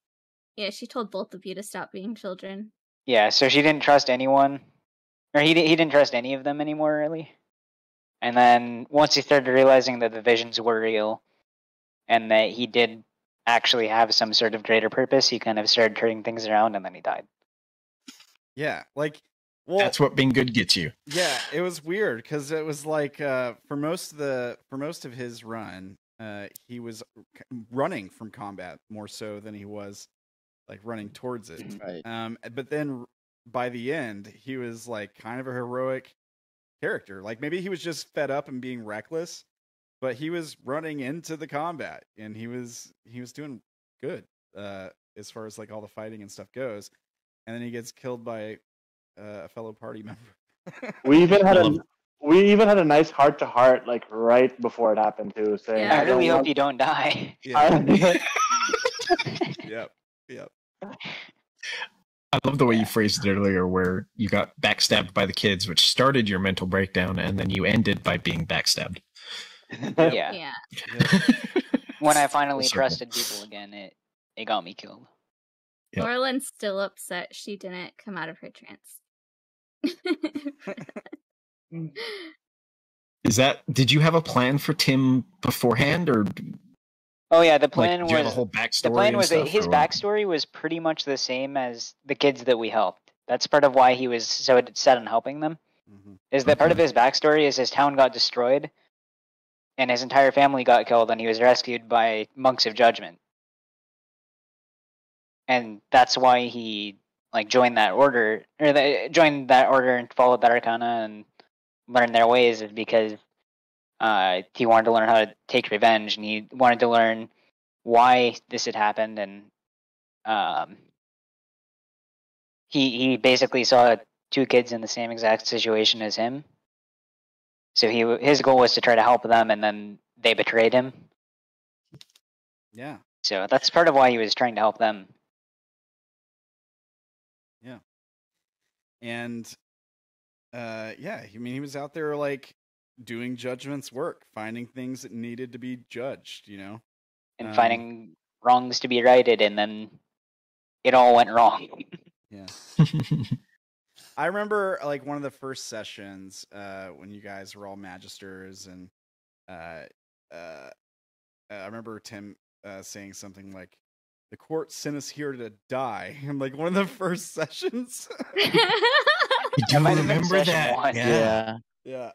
yeah, she told both of you to stop being children. Yeah, so she didn't trust anyone, or he he didn't trust any of them anymore, really. And then once he started realizing that the visions were real, and that he did actually have some sort of greater purpose, he kind of started turning things around, and then he died. yeah. Like, well, That's what being good gets you. yeah, it was weird because it was like uh, for most of the for most of his run, uh, he was running from combat more so than he was like running towards it. right. Um, but then by the end, he was like kind of a heroic character. Like maybe he was just fed up and being reckless, but he was running into the combat and he was he was doing good uh, as far as like all the fighting and stuff goes. And then he gets killed by uh, a fellow party member. We even had a we even had a nice heart to heart like right before it happened too, saying Yeah. I I really hope want- you don't die. yeah. Yep. Yep. I love the way you phrased it earlier, where you got backstabbed by the kids, which started your mental breakdown, and then you ended by being backstabbed. yeah. Yeah. yep. When I finally circle. trusted people again, it it got me killed. Yep. Orilyn's still upset she didn't come out of her trance. Is that? Did you have a plan for Tim beforehand, or Oh yeah, the plan do you have a was whole backstory? the plan was that his or backstory was pretty much the same as the kids that we helped. That's part of why he was so set on helping them. Mhm. Is that part of his backstory is his town got destroyed, and his entire family got killed, and he was rescued by monks of judgment, and that's why he like joined that order or the, joined that order and followed that arcana and learned their ways is because uh, he wanted to learn how to take revenge and he wanted to learn why this had happened and um, he he basically saw two kids in the same exact situation as him so he his goal was to try to help them and then they betrayed him Yeah. so that's part of why he was trying to help them Yeah. and uh yeah i mean he was out there like doing judgment's work finding things that needed to be judged you know and Um, finding wrongs to be righted and then it all went wrong yeah i remember like one of the first sessions uh when you guys were all magisters and uh uh i remember tim uh saying something like the court sent us here to die and like one of the first sessions You do That might have been remember that? one. Yeah. Yeah. yeah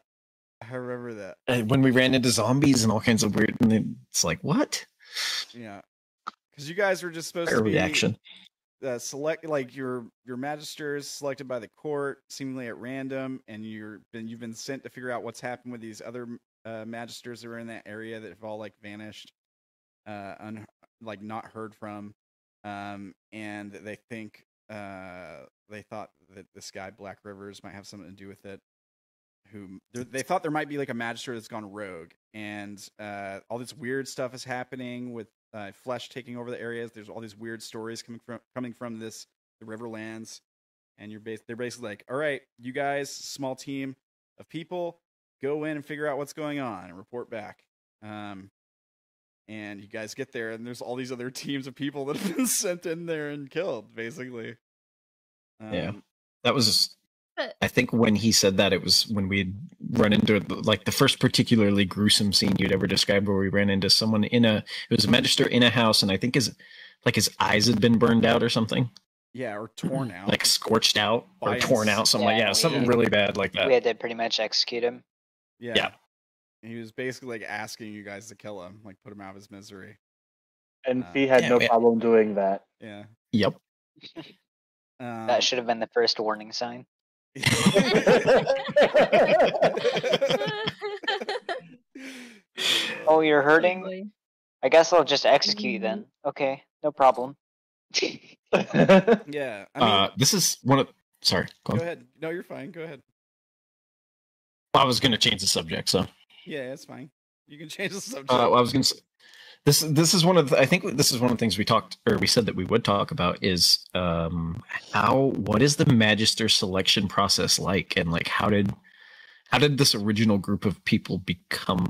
i remember that Uh, when we ran into zombies and all kinds of weird, and it's like, what? yeah because you guys were just supposed Fair to be reaction. uh, select like your your magisters selected by the court seemingly at random and you're been you've been sent to figure out what's happened with these other uh, magisters that are in that area that have all like vanished uh un- like not heard from um and they think uh they thought that this guy black rivers might have something to do with it who they- they thought there might be like a magistrate that's gone rogue and uh all this weird stuff is happening with uh, flesh taking over the areas. There's all these weird stories coming from coming from this the Riverlands, and you're bas- they're basically like, all right, you guys, small team of people, go in and figure out what's going on and report back. Um, and you guys get there, and there's all these other teams of people that have been sent in there and killed, basically. Um, Yeah. That was, But- I think, when he said that, it was when we'd run into like the first particularly gruesome scene you'd ever described, where we ran into someone in a, it was a magister in a house, and I think his, like his eyes had been burned out or something, yeah, or torn out. like scorched out or Bias. torn out, something like Yeah, yeah, something we- really bad like that. we had to pretty much execute him yeah. yeah. he was basically like asking you guys to kill him, like put him out of his misery. And Uh, Fee had yeah, no yeah. problem doing that. Yeah. Yep. Um, that should have been the first warning sign. Oh, you're hurting? boy. I guess I'll just execute you then. Okay, no problem. yeah. I mean, uh, this is one of. Sorry. Go go ahead. No, you're fine. Go ahead. I was going to change the subject, so. Yeah, it's fine. You can change the subject. Uh, I was going to. This this is one of the, I think this is one of the things we talked or we said that we would talk about is um how what is the magister selection process like and like how did how did this original group of people become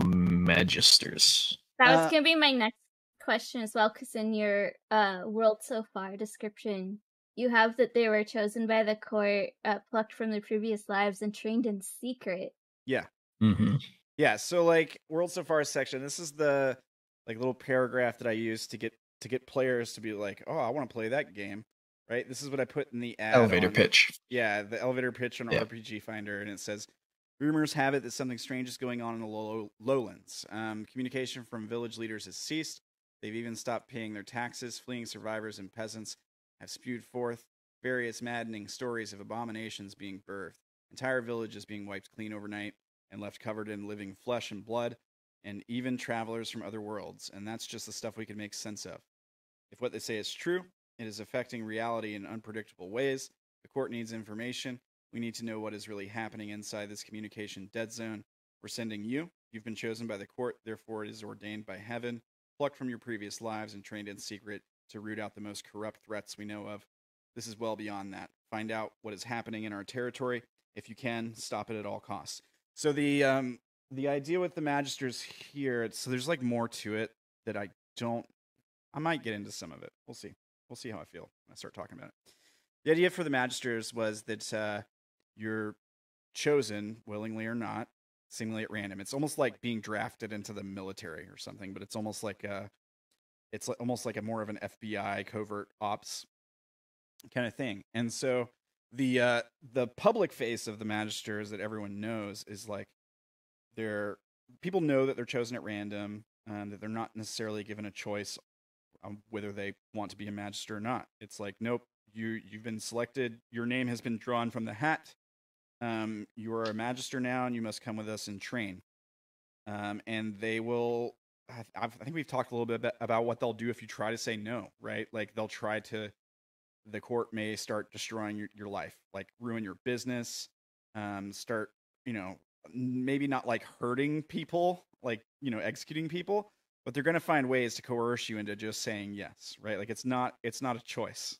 magisters? That was Uh, gonna be my next question as well, because in your uh, world so far description, you have that they were chosen by the court, uh, plucked from their previous lives, and trained in secret. Yeah. Mm-hmm. Yeah, so like World So Far section, this is the like a little paragraph that I use to get to get players to be like, "Oh, I want to play that game." Right? This is what I put in the ad Elevator on- pitch. Yeah, the elevator pitch on Yeah. RPG Finder, and it says, "Rumors have it that something strange is going on in the low- lowlands. Um, communication from village leaders has ceased. They've even stopped paying their taxes. Fleeing survivors and peasants have spewed forth various maddening stories of abominations being birthed. Entire villages being wiped clean overnight and left covered in living flesh and blood, and even travelers from other worlds. And that's just the stuff we can make sense of. If what they say is true, it is affecting reality in unpredictable ways. The court needs information. We need to know what is really happening inside this communication dead zone. We're sending you. You've been chosen by the court, therefore, it is ordained by heaven, plucked from your previous lives and trained in secret to root out the most corrupt threats we know of. This is well beyond that. Find out what is happening in our territory. If you can, stop it at all costs. So the um the idea with the magisters here, so there's like more to it that I don't. I might get into some of it. We'll see. We'll see how I feel when I start talking about it. The idea for the magisters was that uh, you're chosen willingly or not, seemingly at random. It's almost like being drafted into the military or something, but it's almost like a, it's almost like a more of an FBI covert ops kind of thing. And so the uh, the public face of the magisters that everyone knows is like they're people know that they're chosen at random, um, that they're not necessarily given a choice on whether they want to be a magister or not. It's like, nope, you you've been selected. Your name has been drawn from the hat. Um, you are a magister now, and you must come with us and train. Um, and they will. I, I think we've talked a little bit about- about what they'll do if you try to say no. Right? Like they'll try to. The court may start destroying your, your life, like ruin your business, um, start you know maybe not like hurting people, like you know executing people, but they're going to find ways to coerce you into just saying yes, right? Like it's not it's not a choice.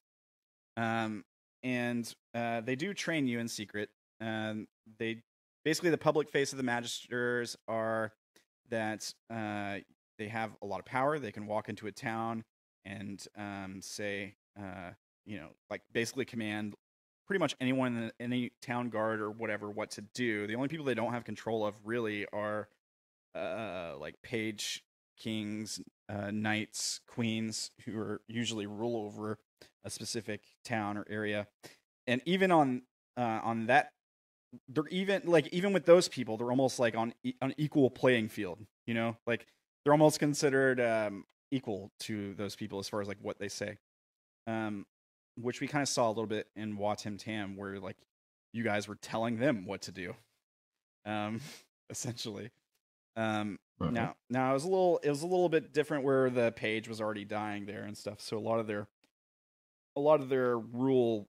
Um, and uh, they do train you in secret. Um, they basically the public face of the magisters are that uh, they have a lot of power. They can walk into a town and um, say, uh, you know, like basically command pretty much anyone in any town guard or whatever what to do. The only people they don't have control of really are uh, like page kings, uh, knights, queens, who are usually rule over a specific town or area. And even on uh, on that, they're even like even with those people, they're almost like on e- on equal playing field. You know, like they're almost considered um, equal to those people as far as like what they say. Um, which we kind of saw a little bit in Watim Tam, where like you guys were telling them what to do, um, essentially. Um, Mhm. now, now it was a little, it was a little bit different where the page was already dying there and stuff. So a lot of their, a lot of their rule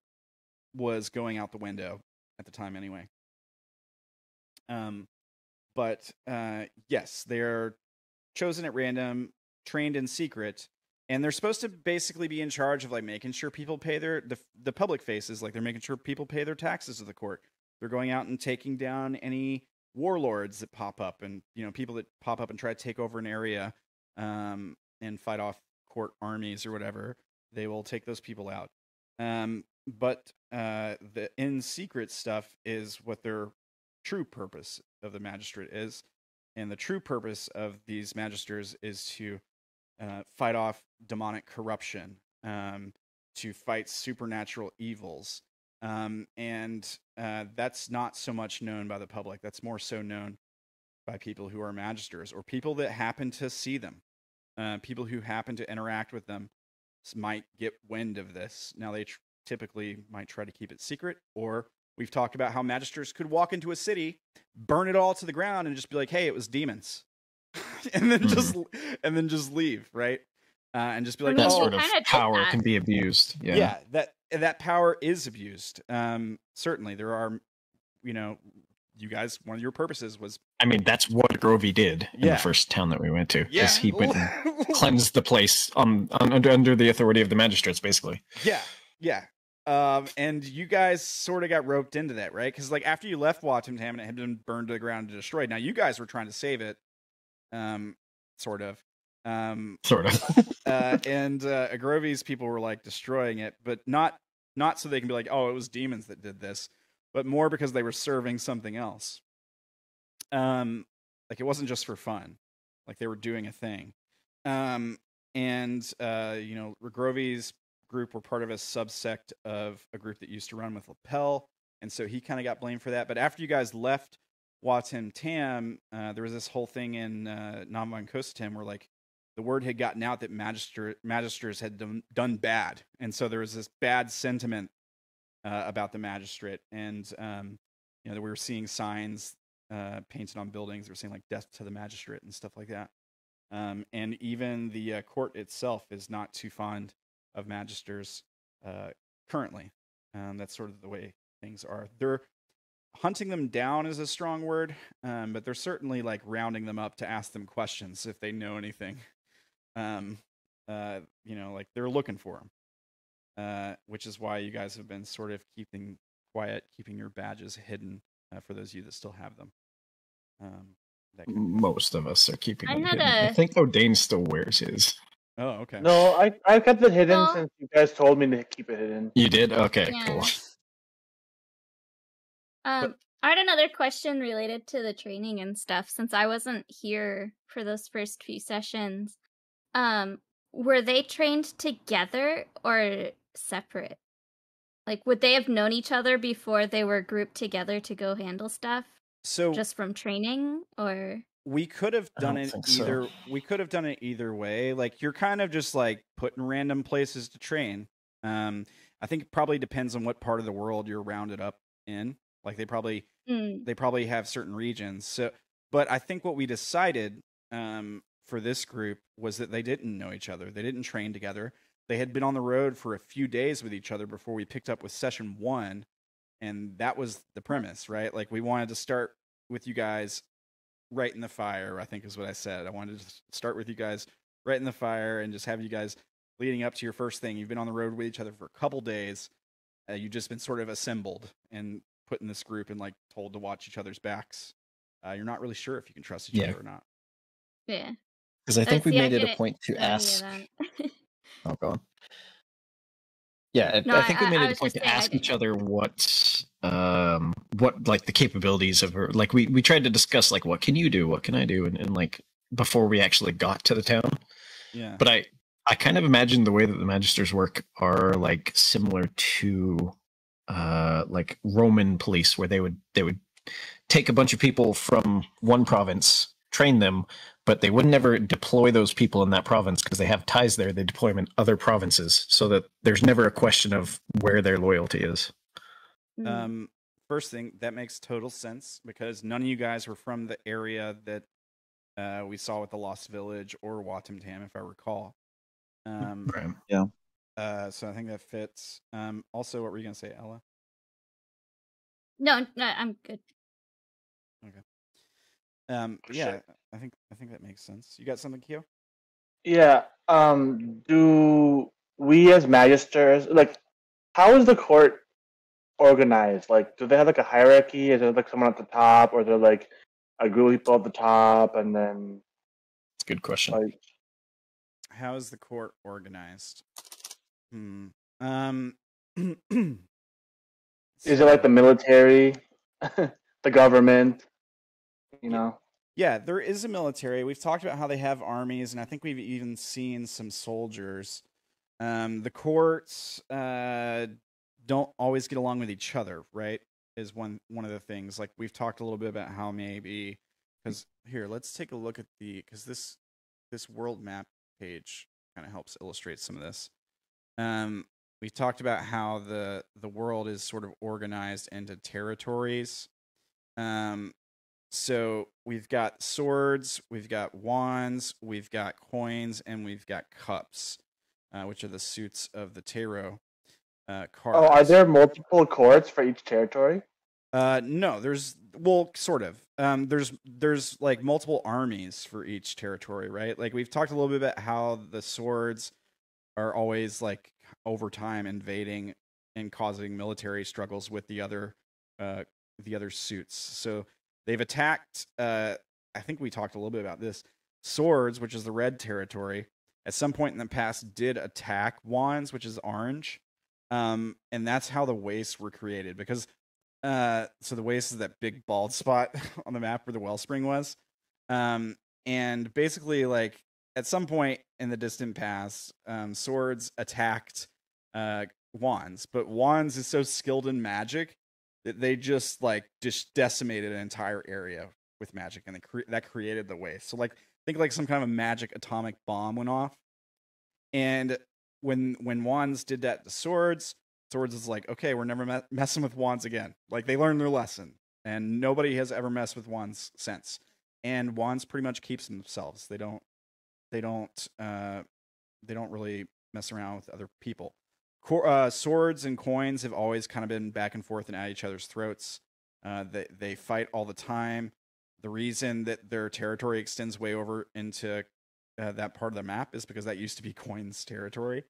was going out the window at the time anyway. Um, but uh, yes, they're chosen at random, trained in secret, and they're supposed to basically be in charge of like making sure people pay their the the public faces, like they're making sure people pay their taxes to the court. They're going out and taking down any warlords that pop up, and you know people that pop up and try to take over an area, um, and fight off court armies or whatever. They will take those people out. Um, but uh, the in secret stuff is what their true purpose of the magistrate is, and the true purpose of these magisters is to uh, fight off demonic corruption, um, to fight supernatural evils, um, and uh, that's not so much known by the public. That's more so known by people who are magisters or people that happen to see them. Uh, people who happen to interact with them might get wind of this. Now, they tr- typically might try to keep it secret, or we've talked about how magisters could walk into a city, burn it all to the ground, and just be like, "Hey, it was demons," and then Mhm. just and then just leave, right? Uh, and just be like, mean, that "Oh, sort of power that. can be abused. Yeah. yeah. that that power is abused um certainly there are you know you guys one of your purposes was I mean, that's what Grovey did in Yeah. the first town that we went to. yeah he went and cleansed the place on, on under, under the authority of the magistrates, basically. yeah yeah um and you guys sort of got roped into that right because like after you left Watemtam and it had been burned to the ground and destroyed now you guys were trying to save it um sort of um Sort of. uh, and uh, Agrovi's people were like destroying it, but not not so they can be like, oh, it was demons that did this, but more because they were serving something else. Um, like it wasn't just for fun, like they were doing a thing. Um, and uh, you know, Agrovi's group were part of a subsect of a group that used to run with Lapel, and so he kind of got blamed for that. But after you guys left Watim Tam, uh, there was this whole thing in uh, Nama and Kosatim where like the word had gotten out that magister magisters had done, done bad, and so there was this bad sentiment uh, about the magistrate, and um, you know that we were seeing signs uh, painted on buildings. They were saying like "death to the magistrate" and stuff like that. Um, and even the uh, court itself is not too fond of magisters uh, currently. Um, that's sort of the way things are. They're hunting them down is a strong word, um, but they're certainly like rounding them up to ask them questions if they know anything. Um, uh, you know, like they're looking for them, uh, which is why you guys have been sort of keeping quiet, keeping your badges hidden uh, for those of you that still have them. Um, that kind. Most of us are keeping I them had hidden. I a- think Odayn still wears his. oh, okay. No, I I kept it hidden Well- since you guys told me to keep it hidden. You did? Okay, Yeah. cool. Um, I had another question related to the training and stuff. Since I wasn't here for those first few sessions, um, were they trained together or separate? Like, would they have known each other before they were grouped together to go handle stuff, So just from training, or? we could have done it think so. either we could have done it either way like you're kind of just like put in random places to train um i think it probably depends on what part of the world you're rounded up in like they probably Mm, they probably have certain regions so but i think what we decided um for this group was that they didn't know each other they didn't train together they had been on the road for a few days with each other before we picked up with session one and that was the premise right? Like we wanted to start with you guys right in the fire i think is what i said i wanted to start with you guys right in the fire and just have you guys leading up to your first thing you've been on the road with each other for a couple days uh, you've just been sort of assembled and put in this group and like told to watch each other's backs uh, you're not really sure if you can trust each Yeah. other or not yeah. Because I think we see, made it a point to know any of ask. Oh, go on. Yeah, I- No, I think we made I it a point to saying ask each other what, um, what like the capabilities of her. Like we we tried to discuss like what can you do, what can I do, and, and like before we actually got to the town. yeah But I I kind of imagine the way that the magisters work are like similar to, uh, like Roman police, where they would they would take a bunch of people from one province, train them, but they would never deploy those people in that province because they have ties there. They deploy them in other provinces so that there's never a question of where their loyalty is. Mm. Um, first thing that makes total sense because none of you guys were from the area that uh, we saw with the Lost Village or Watamtam, if I recall. Um, Right. Uh, so I think that fits. Um, also, what were you gonna say, Ella? no, no, I'm good. Okay. Um, For yeah, sure. I think I think that makes sense. You got something, Kyo? Yeah. Um. Do we as magisters like? How is the court organized? Like, do they have like a hierarchy? Is there like someone at the top, or they're like a group of people at the top, and then It's a good question. like How is the court organized? Hmm. Um. is it like the military, the government? You know. Yeah, there is a military. We've talked about how they have armies, and I think we've even seen some soldiers. Um, the courts uh, don't always get along with each other, right? Is one one of the things. Like we've talked a little bit about how maybe because here let's take a look at the because this this world map page kind of helps illustrate some of this um we talked about how the the world is sort of organized into territories um so we've got swords we've got wands we've got coins and we've got cups uh, which are the suits of the tarot uh, cards. Oh, are there multiple courts for each territory? Uh, no, there's well, sort of. Um, there's there's like multiple armies for each territory, right? Like we've talked a little bit about how the swords are always like over time invading and causing military struggles with the other uh the other suits. So they've attacked. Uh, I think we talked a little bit about this. Swords, which is the red territory, at some point in the past did attack wands, which is orange. Um, and that's how the wastes were created because uh, so the waste is that big bald spot on the map where the wellspring was. Um, and basically, like at some point in the distant past, um, swords attacked uh, wands, but wands is so skilled in magic that they just like just decimated an entire area with magic, and cre- that created the waste. So like think like some kind of a magic atomic bomb went off, and when when wands did that to swords, swords is like okay, we're never me- messing with wands again. Like they learned their lesson, and nobody has ever messed with wands since. And wands pretty much keeps themselves. They don't they don't uh they don't really mess around with other people. Uh, swords and coins have always kind of been back and forth and at each other's throats. Uh, they they fight all the time. The reason that their territory extends way over into uh, that part of the map is because that used to be coins territory,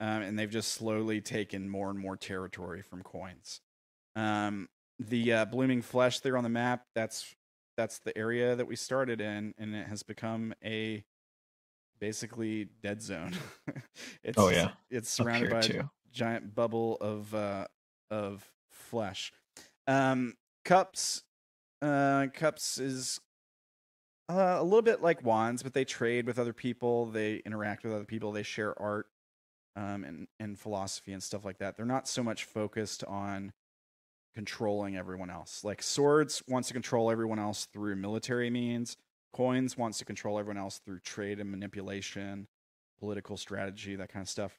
um, and they've just slowly taken more and more territory from coins. Um, the uh, blooming flesh there on the map that's that's the area that we started in, and it has become a basically dead zone. it's Oh, yeah. it's surrounded by a giant bubble of uh of flesh. Um cups uh cups is uh, a little bit like wands, but they trade with other people, they interact with other people, they share art um and and philosophy and stuff like that. They're not so much focused on controlling everyone else. Like swords wants to control everyone else through military means. Coins wants to control everyone else through trade and manipulation, political strategy, that kind of stuff.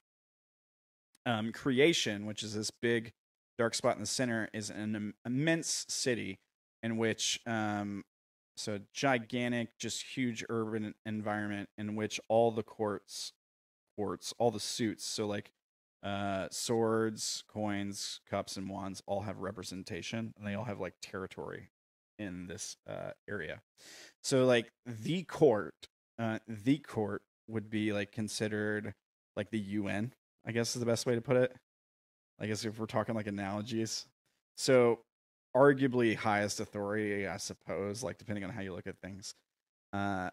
Um, creation, which is this big dark spot in the center, is an im- immense city in which, um, so gigantic, just huge urban environment in which all the courts, courts, all the suits, so like uh, swords, coins, cups, and wands all have representation, and they all have like territory in this uh, area. So like the court, uh, the court would be like considered like the UN, I guess is the best way to put it. I guess if we're talking like analogies. So arguably highest authority, I suppose, like depending on how you look at things. Uh,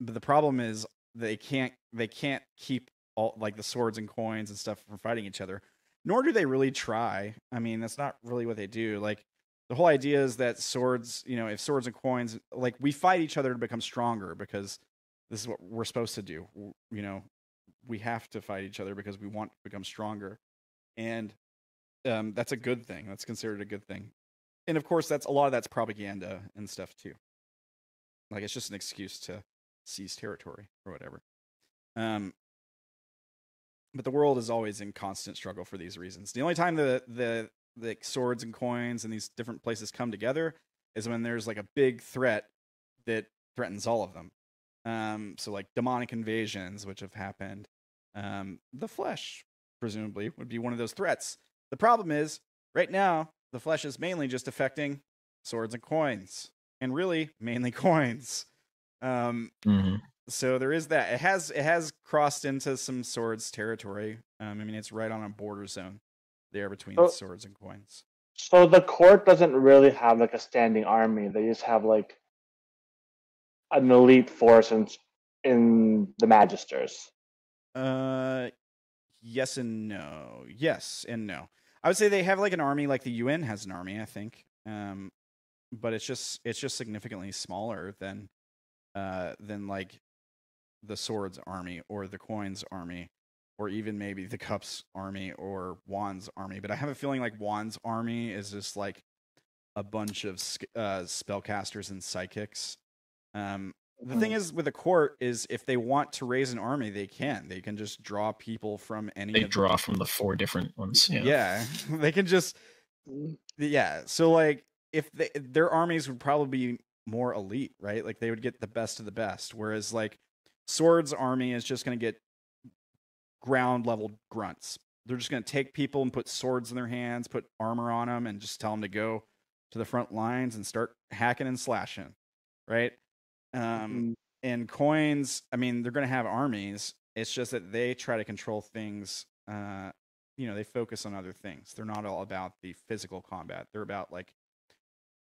but the problem is they can't they can't keep all like the swords and coins and stuff from fighting each other. Nor do they really try. I mean, that's not really what they do. Like the whole idea is that swords, you know, if swords and coins, like we fight each other to become stronger because this is what we're supposed to do. You know, we have to fight each other because we want to become stronger, and um, that's a good thing. That's considered a good thing, and of course, that's a lot of that's propaganda and stuff too. Like it's just an excuse to seize territory or whatever. Um, but the world is always in constant struggle for these reasons. The only time the the the swords and coins and these different places come together is when there's like a big threat that threatens all of them. Um, so like demonic invasions, which have happened. Um, the flesh, presumably, would be one of those threats. The problem is, right now, the flesh is mainly just affecting swords and coins, and really mainly coins. Um, Mhm. so there is that. It has it has crossed into some swords territory. Um, I mean, it's right on a border zone there between Oh. swords and coins. So the court doesn't really have like a standing army. They just have like an elite force in in the magisters. Uh, yes and no. Yes and no. I would say they have like an army, like the UN has an army. I think, um, but it's just it's just significantly smaller than uh than like the swords army or the coins army or even maybe the cups army or wands army but i have a feeling like wands army is just like a bunch of uh spellcasters and psychics Um, the thing is with the court is if they want to raise an army, they can. They can just draw people from any. They draw from the four different ones. Yeah. yeah, they can just yeah. So like if they, their armies would probably be more elite, right? Like they would get the best of the best. Whereas like Sword's army is just going to get ground level grunts. They're just going to take people and put swords in their hands, put armor on them, and just tell them to go to the front lines and start hacking and slashing, right? Um, Mm, and coins i mean they're going to have armies. It's just that they try to control things uh you know they focus on other things. They're not all about the physical combat. They're about like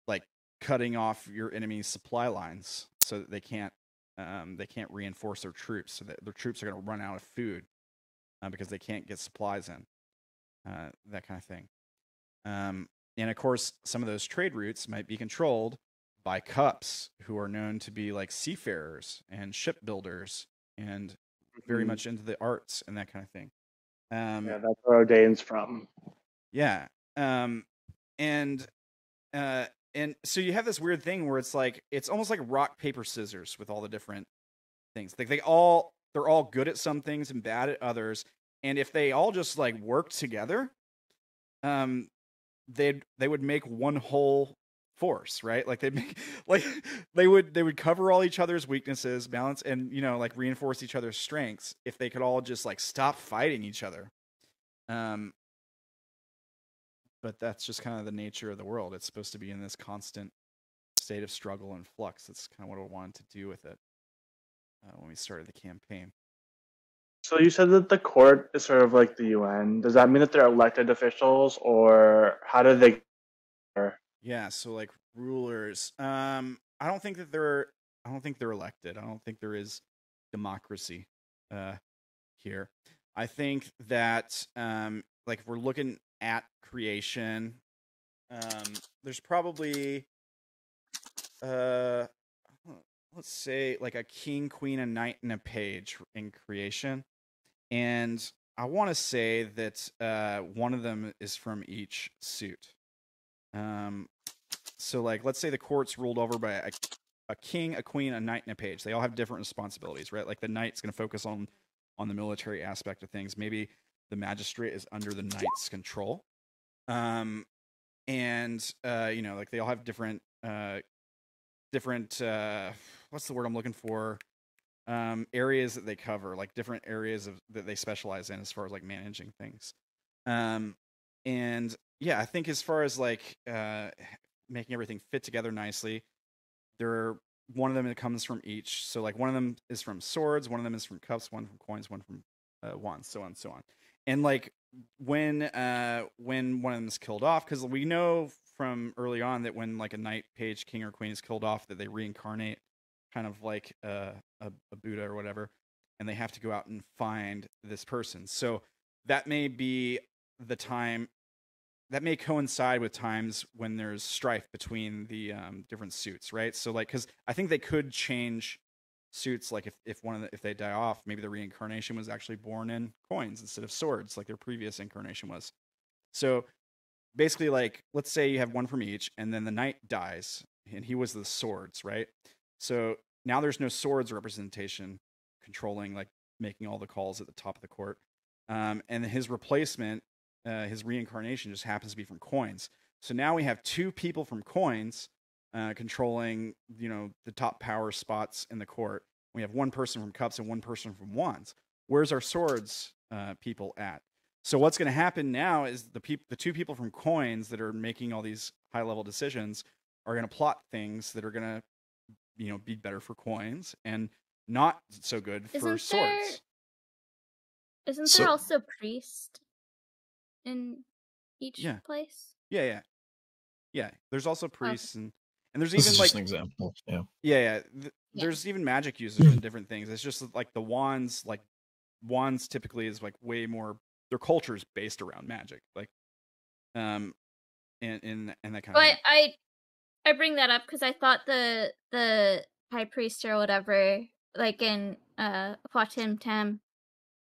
like cutting off your enemy's supply lines so that they can't um they can't reinforce their troops so that their troops are going to run out of food uh, because they can't get supplies in uh that kind of thing um and of course some of those trade routes might be controlled by cups who are known to be like seafarers and shipbuilders and very Mhm. much into the arts and that kind of thing. Um, Yeah, that's where Odayn's from. yeah. Um, and uh, and so you have this weird thing where it's like it's almost like rock paper scissors with all the different things. Like they all they're all good at some things and bad at others. And if they all just like worked together, um, they'd they would make one whole force, right? Like they'd make like they would they would cover all each other's weaknesses, balance, and you know like reinforce each other's strengths if they could all just like stop fighting each other. Um, but that's just kind of the nature of the world. It's supposed to be in this constant state of struggle and flux. That's kind of what I wanted to do with it uh, when we started the campaign. So you said that the court is sort of like the UN. Does that mean that they're elected officials, or how do they? Yeah, so like rulers, um, I don't think that they're. I don't think they're elected. I don't think there is democracy uh, here. I think that um, like if we're looking at creation, um, there's probably uh, let's say like a king, queen, a knight, and a page in creation, and I want to say that uh, one of them is from each suit. Um, so like let's say the court's ruled over by a, a king, a queen, a knight, and a page. They all have different responsibilities, right? Like the knight's going to focus on on the military aspect of things. Maybe the magistrate is under the knight's control. Um, and uh, you know, like they all have different uh, different uh, what's the word I'm looking for? Um, areas that they cover, like different areas of that they specialize in as far as like managing things. Um, and yeah, I think as far as like uh, making everything fit together nicely, there are one of them that comes from each. So like one of them is from swords, one of them is from cups, one from coins, one from uh, wands, so on, so on. And like when uh when one of them is killed off, because we know from early on that when like a knight, page, king, or queen is killed off, that they reincarnate, kind of like uh, a a Buddha or whatever, and they have to go out and find this person. So that may be the time that may coincide with times when there's strife between the um, different suits, right? So like, because I think they could change suits, like if if one of the, if they die off, maybe the reincarnation was actually born in coins instead of swords, like their previous incarnation was. So basically, like let's say you have one from each, and then the knight dies, and he was the swords, right? So now there's no swords representation controlling like making all the calls at the top of the court, um, and his replacement uh, his reincarnation just happens to be from coins. So now we have two people from coins uh, controlling, you know, the top power spots in the court. We have one person from cups and one person from wands. Where's our swords uh, people at? So what's going to happen now is the the two people from coins that are making all these high level decisions are going to plot things that are going to, you know, be better for coins and not so good for Isn't swords. Isn't So- there also priest in each Yeah. place? Yeah, yeah, yeah. There's also priests and and there's This even is like just an example. Yeah. Yeah, yeah. Th- Yeah. There's even magic users and different things. It's just like the wands, like wands typically is like way more their culture is based around magic. Like um and and and that kind of But I I bring that up because I thought the the high priest or whatever, like in uh Fatim Tam,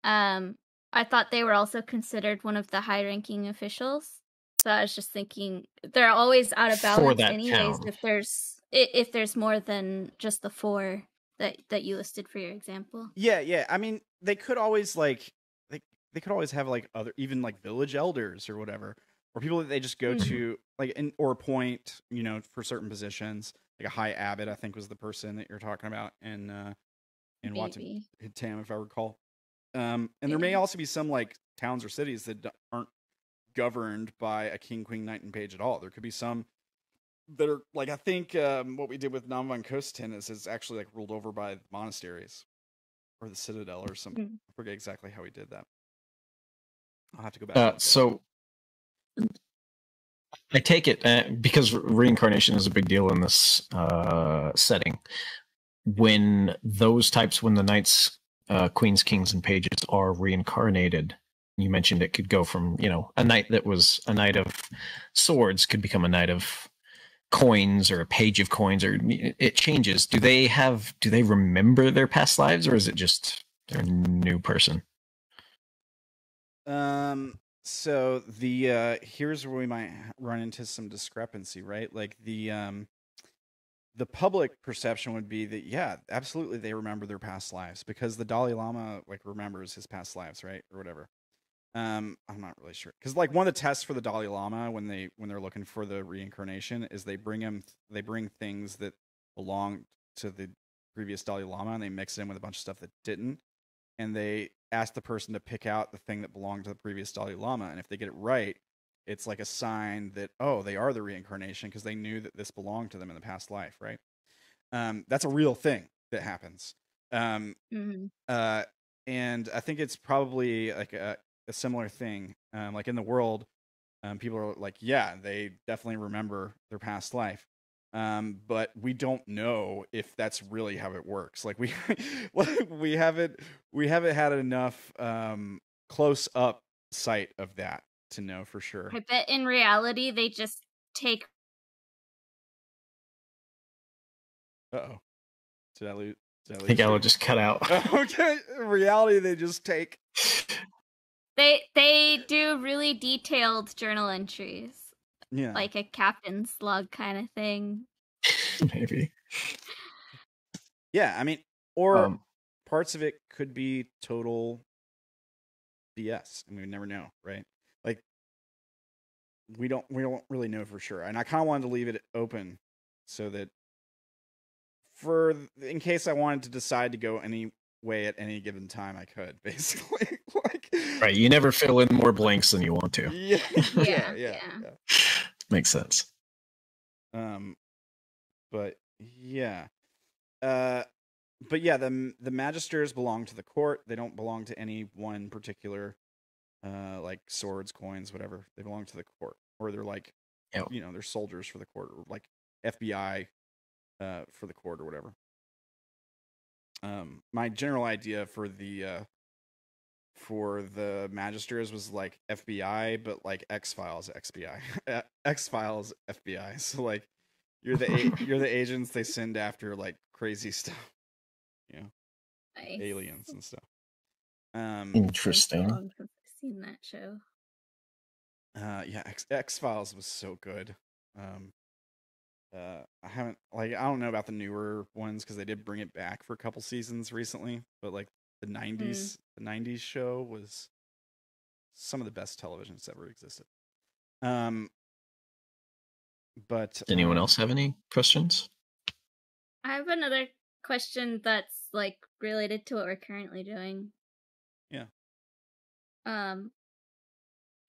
um, I thought they were also considered one of the high ranking officials. So I was just thinking they're always out of balance that anyways town. if there's if there's more than just the four that that you listed for your example. Yeah, yeah. I mean, they could always like they they could always have like other even like village elders or whatever, or people that they just go Mhm. to like in or appoint, you know, for certain positions. Like a high abbot, I think was the person that you're talking about in uh in Watson Tam, if I recall. Um, and there may also be some like towns or cities that aren't governed by a king, queen, knight, and page at all. There could be some that are like I think um, what we did with Nam van Kosten is it's actually like ruled over by monasteries or the citadel or something. Mm. I forget exactly how we did that. I'll have to go back. Uh, so I take it uh, because reincarnation is a big deal in this uh, setting. When those types, when the knights, uh, queens, kings, and pages are reincarnated, you mentioned it could go from you know a knight that was a knight of swords could become a knight of coins or a page of coins, or it changes. Do they have? Do they remember their past lives, or is it just their new person? Um. So the uh here's where we might run into some discrepancy, right? Like the um the public perception would be that yeah, absolutely they remember their past lives because the Dalai Lama like remembers his past lives, right, or whatever. Um, I'm not really sure because like one of the tests for the Dalai Lama when they when they're looking for the reincarnation is they bring him they bring things that belong to the previous Dalai Lama and they mix it in with a bunch of stuff that didn't and they ask the person to pick out the thing that belonged to the previous Dalai Lama. And if they get it right, it's like a sign that, oh, they are the reincarnation because they knew that this belonged to them in the past life, right? Um, that's a real thing that happens. Um, hmm uh, and I think it's probably like a, a similar thing. Um, like in the world, um, people are like, yeah, they definitely remember their past life. Um, but we don't know if that's really how it works. Like we, we haven't, we haven't had enough um, close up sight of that to know for sure. I bet in reality they just take Uh oh, did I lose? Did I I think lose I you? will just cut out. okay, in reality, they just take. they they do really detailed journal entries, Yeah. like a captain's log kind of thing. Maybe. Yeah, I mean, or Um, parts of it could be total BS, and we would never know, right? Like, we don't we don't really know for sure, and I kind of wanted to leave it open so that for in case I wanted to decide to go any way at any given time, I could basically like right. You never fill in more blanks than you want to. Yeah, yeah, Yeah, yeah, yeah. Makes sense. Um, but yeah, uh, but yeah, the the magisters belong to the court. They don't belong to any one particular, uh, like swords, coins, whatever. They belong to the court, or they're like, Yep. you know, they're soldiers for the court, or like FBI, uh, for the court or whatever. Um, my general idea for the uh for the magisters was like FBI, but like X Files XBI, X Files FBI. So like you're the a- you're the agents they send after like crazy stuff, you know, Nice. aliens and stuff. Um, Interesting. I've seen that show. uh, yeah, X X Files was so good. Um, uh, I haven't like I don't know about the newer ones because they did bring it back for a couple seasons recently, but like the '90s, the '90s show was some of the best television that's ever existed. Um, but Does anyone um, else have any questions? I have another question that's like related to what we're currently doing. Yeah. Um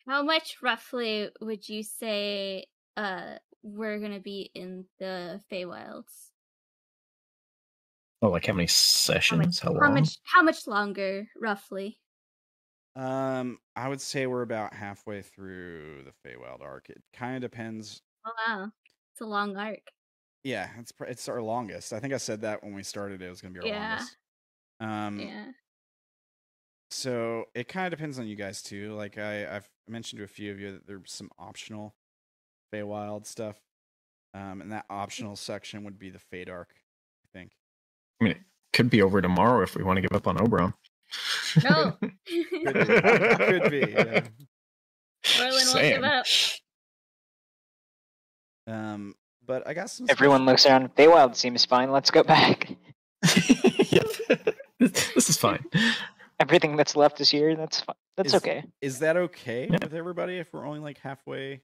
how much roughly would you say uh we're gonna be in the Feywilds? Oh, like how many sessions? How, long? How much how much longer, roughly? Um, I would say we're about halfway through the Feywild arc. It kind of depends. Oh wow. It's a long arc. Yeah, it's it's our longest. I think I said that when we started. It was going to be our Yeah. longest. Um, yeah. so it kind of depends on you guys too. Like I, I've mentioned to a few of you that there's some optional Feywild stuff. Um, and that optional section would be the Fade arc. I think. I mean, it could be over tomorrow if we want to give up on Oberon. No. Could be. Could be. Yeah. Merlin Just won't give up. Um, but I got some. Everyone looks around. Feywild seems fine. Let's go back. yeah. this, this is fine. Everything that's left is here. That's fine. That's Is- okay. Is that okay Yeah. with everybody if we're only like halfway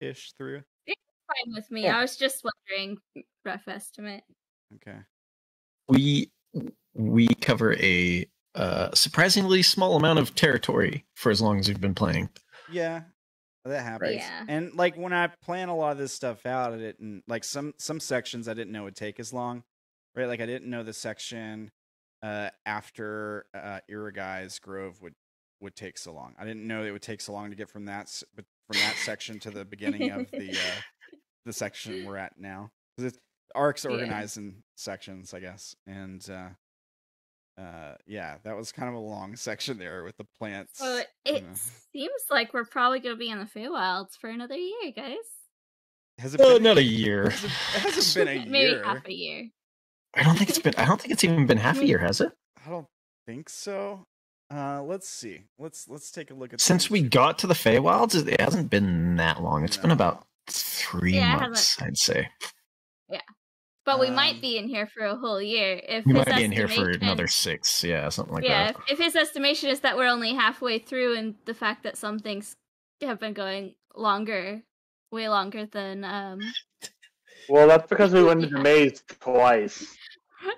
ish through? It's Fine with me. Yeah. I was just wondering, rough estimate. Okay. We we cover a uh, surprisingly small amount of territory for as long as we've been playing. Yeah, that happens. Yeah. And like when I plan a lot of this stuff out, I didn't like some some sections I didn't know would take as long, right? Like I didn't know the section uh, after uh, Iragai's Grove would would take so long. I didn't know it would take so long to get from that from that section to the beginning of the uh, the section we're at now. 'Cause it's arcs Yeah. organized in sections, I guess, and. uh uh yeah that was kind of a long section there with the plants So it Yeah. seems like we're probably gonna be in the Feywilds for another year, guys. has it Uh, been not a year. It hasn't been a Maybe year. Maybe half a year. I don't think it's been. I don't think it's even been half a year, has it? I don't think so. Uh, let's see. Let's let's take a look at Since these. we got to the Feywilds, it hasn't been that long. It's been about three Yeah, months, I'd say. But we Um, might be in here for a whole year. If We might be in here for another six. Yeah, something like yeah, that. if, if his estimation is that we're only halfway through, and the fact that some things have been going longer, way longer than um. Well, that's because we went into the maze twice.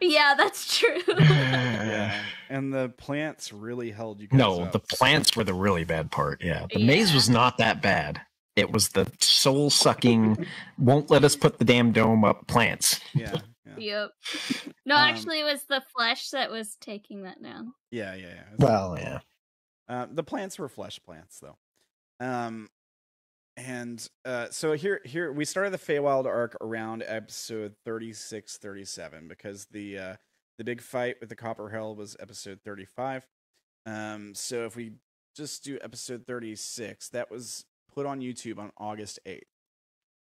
Yeah, that's true. yeah, and the plants really held you guys No, up. the plants were the really bad part. Yeah, the maze was not that bad. It was the soul sucking, won't let us put the damn dome up plants. Yeah, yeah, yep. No, Um, actually, it was the flesh that was taking that down. yeah, yeah. yeah. Well, yeah. Uh, the plants were flesh plants, though. Um, and uh, so here, here we started the Feywild arc around episode 36, 37, because the uh, the big fight with the Copper Hell was episode 35. Um, so if we just do episode 36, that was put on YouTube on August 8th.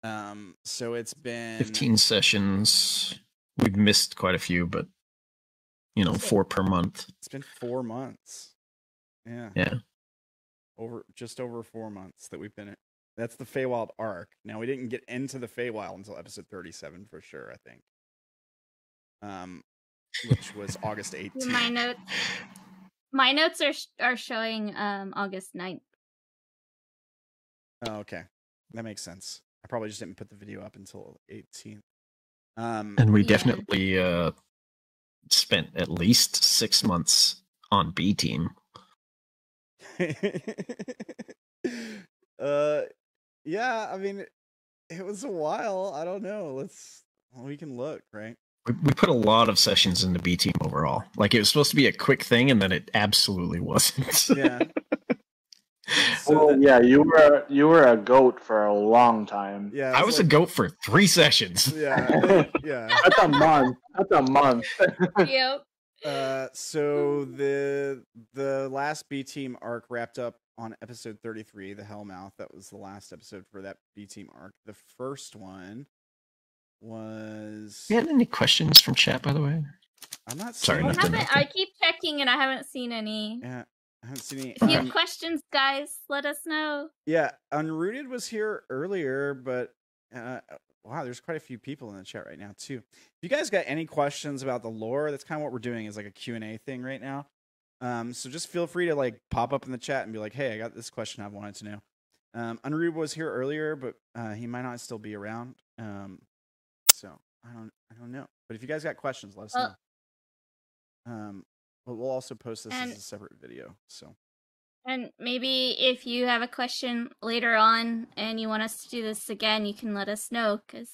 Um, so it's been 15 sessions. We've missed quite a few, but, you know, four per month. It's been four months. Yeah. Yeah. Over just over four months that we've been. At. That's the Feywild arc. Now we didn't get into the Feywild until episode thirty-seven for sure. I think. Um, which was August My eighteenth. notes. My notes are sh- are showing um August 9th. Oh, okay, that makes sense. I probably just didn't put the video up until eighteenth. Um, And we Yeah. definitely uh, spent at least six months on B team. uh, yeah. I mean, it was a while. I don't know. Let's. Well, we can look, right? We, we put a lot of sessions into B team overall. Like it was supposed to be a quick thing, and then it absolutely wasn't. Yeah. So well, that- yeah, you were you were a goat for a long time. yeah. I it's was a goat for three sessions. Yeah. yeah. That's a month. That's a month. yep. Uh, so the the last B team arc wrapped up on episode 33, the Hellmouth. That was the last episode for that B team arc. The first one was You had any questions from chat, by the way? I'm not Sorry, I haven't. I keep checking and I haven't seen any. Yeah, I haven't seen any. If you um, have questions, guys, let us know. yeah, Unrooted was here earlier, but uh, wow, there's quite a few people in the chat right now too. If you guys got any questions about the lore, that's kind of what we're doing is like a Q&A thing right now. Um, so just feel free to like pop up in the chat and be like, "Hey, I got this question I've wanted to know." Um, Unrooted was here earlier, but uh, he might not still be around. Um, so I don't, I don't know. But if you guys got questions, let us Well- know. Um, but we'll also post this And- as a separate video. So And maybe if you have a question later on and you want us to do this again, you can let us know because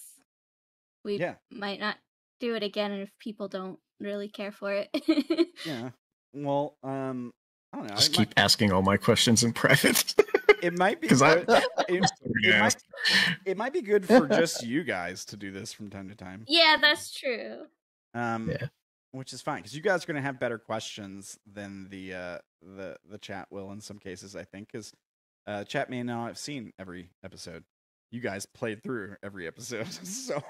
we yeah, might not do it again if people don't really care for it. yeah. Well, um, I don't know. Just it keep asking all my questions in private. It might be Because I, good- it, it might, it might be good for just you guys to do this from time to time. yeah, that's true. Um, Yeah. Which is fine because you guys are going to have better questions than the uh, the the chat will in some cases. I think because uh, chat may not have seen every episode. You guys played through every episode, so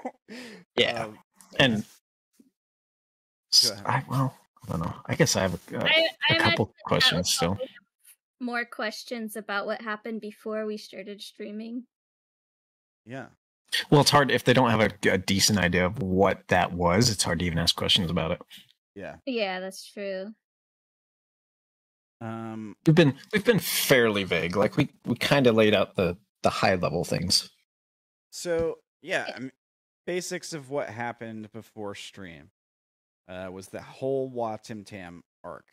Yeah. um, and I, well, I don't know. I guess I have a, I, a I imagine couple questions still. More questions about what happened before we started streaming. yeah. Well, it's hard if they don't have a, a decent idea of what that was. It's hard to even ask questions about it. Yeah. Yeah, that's true. Um, We've been we've been fairly vague. Like we we kind of laid out the the high level things. So yeah, I mean, basics of what happened before stream uh, was the whole Wa Tim Tam arc,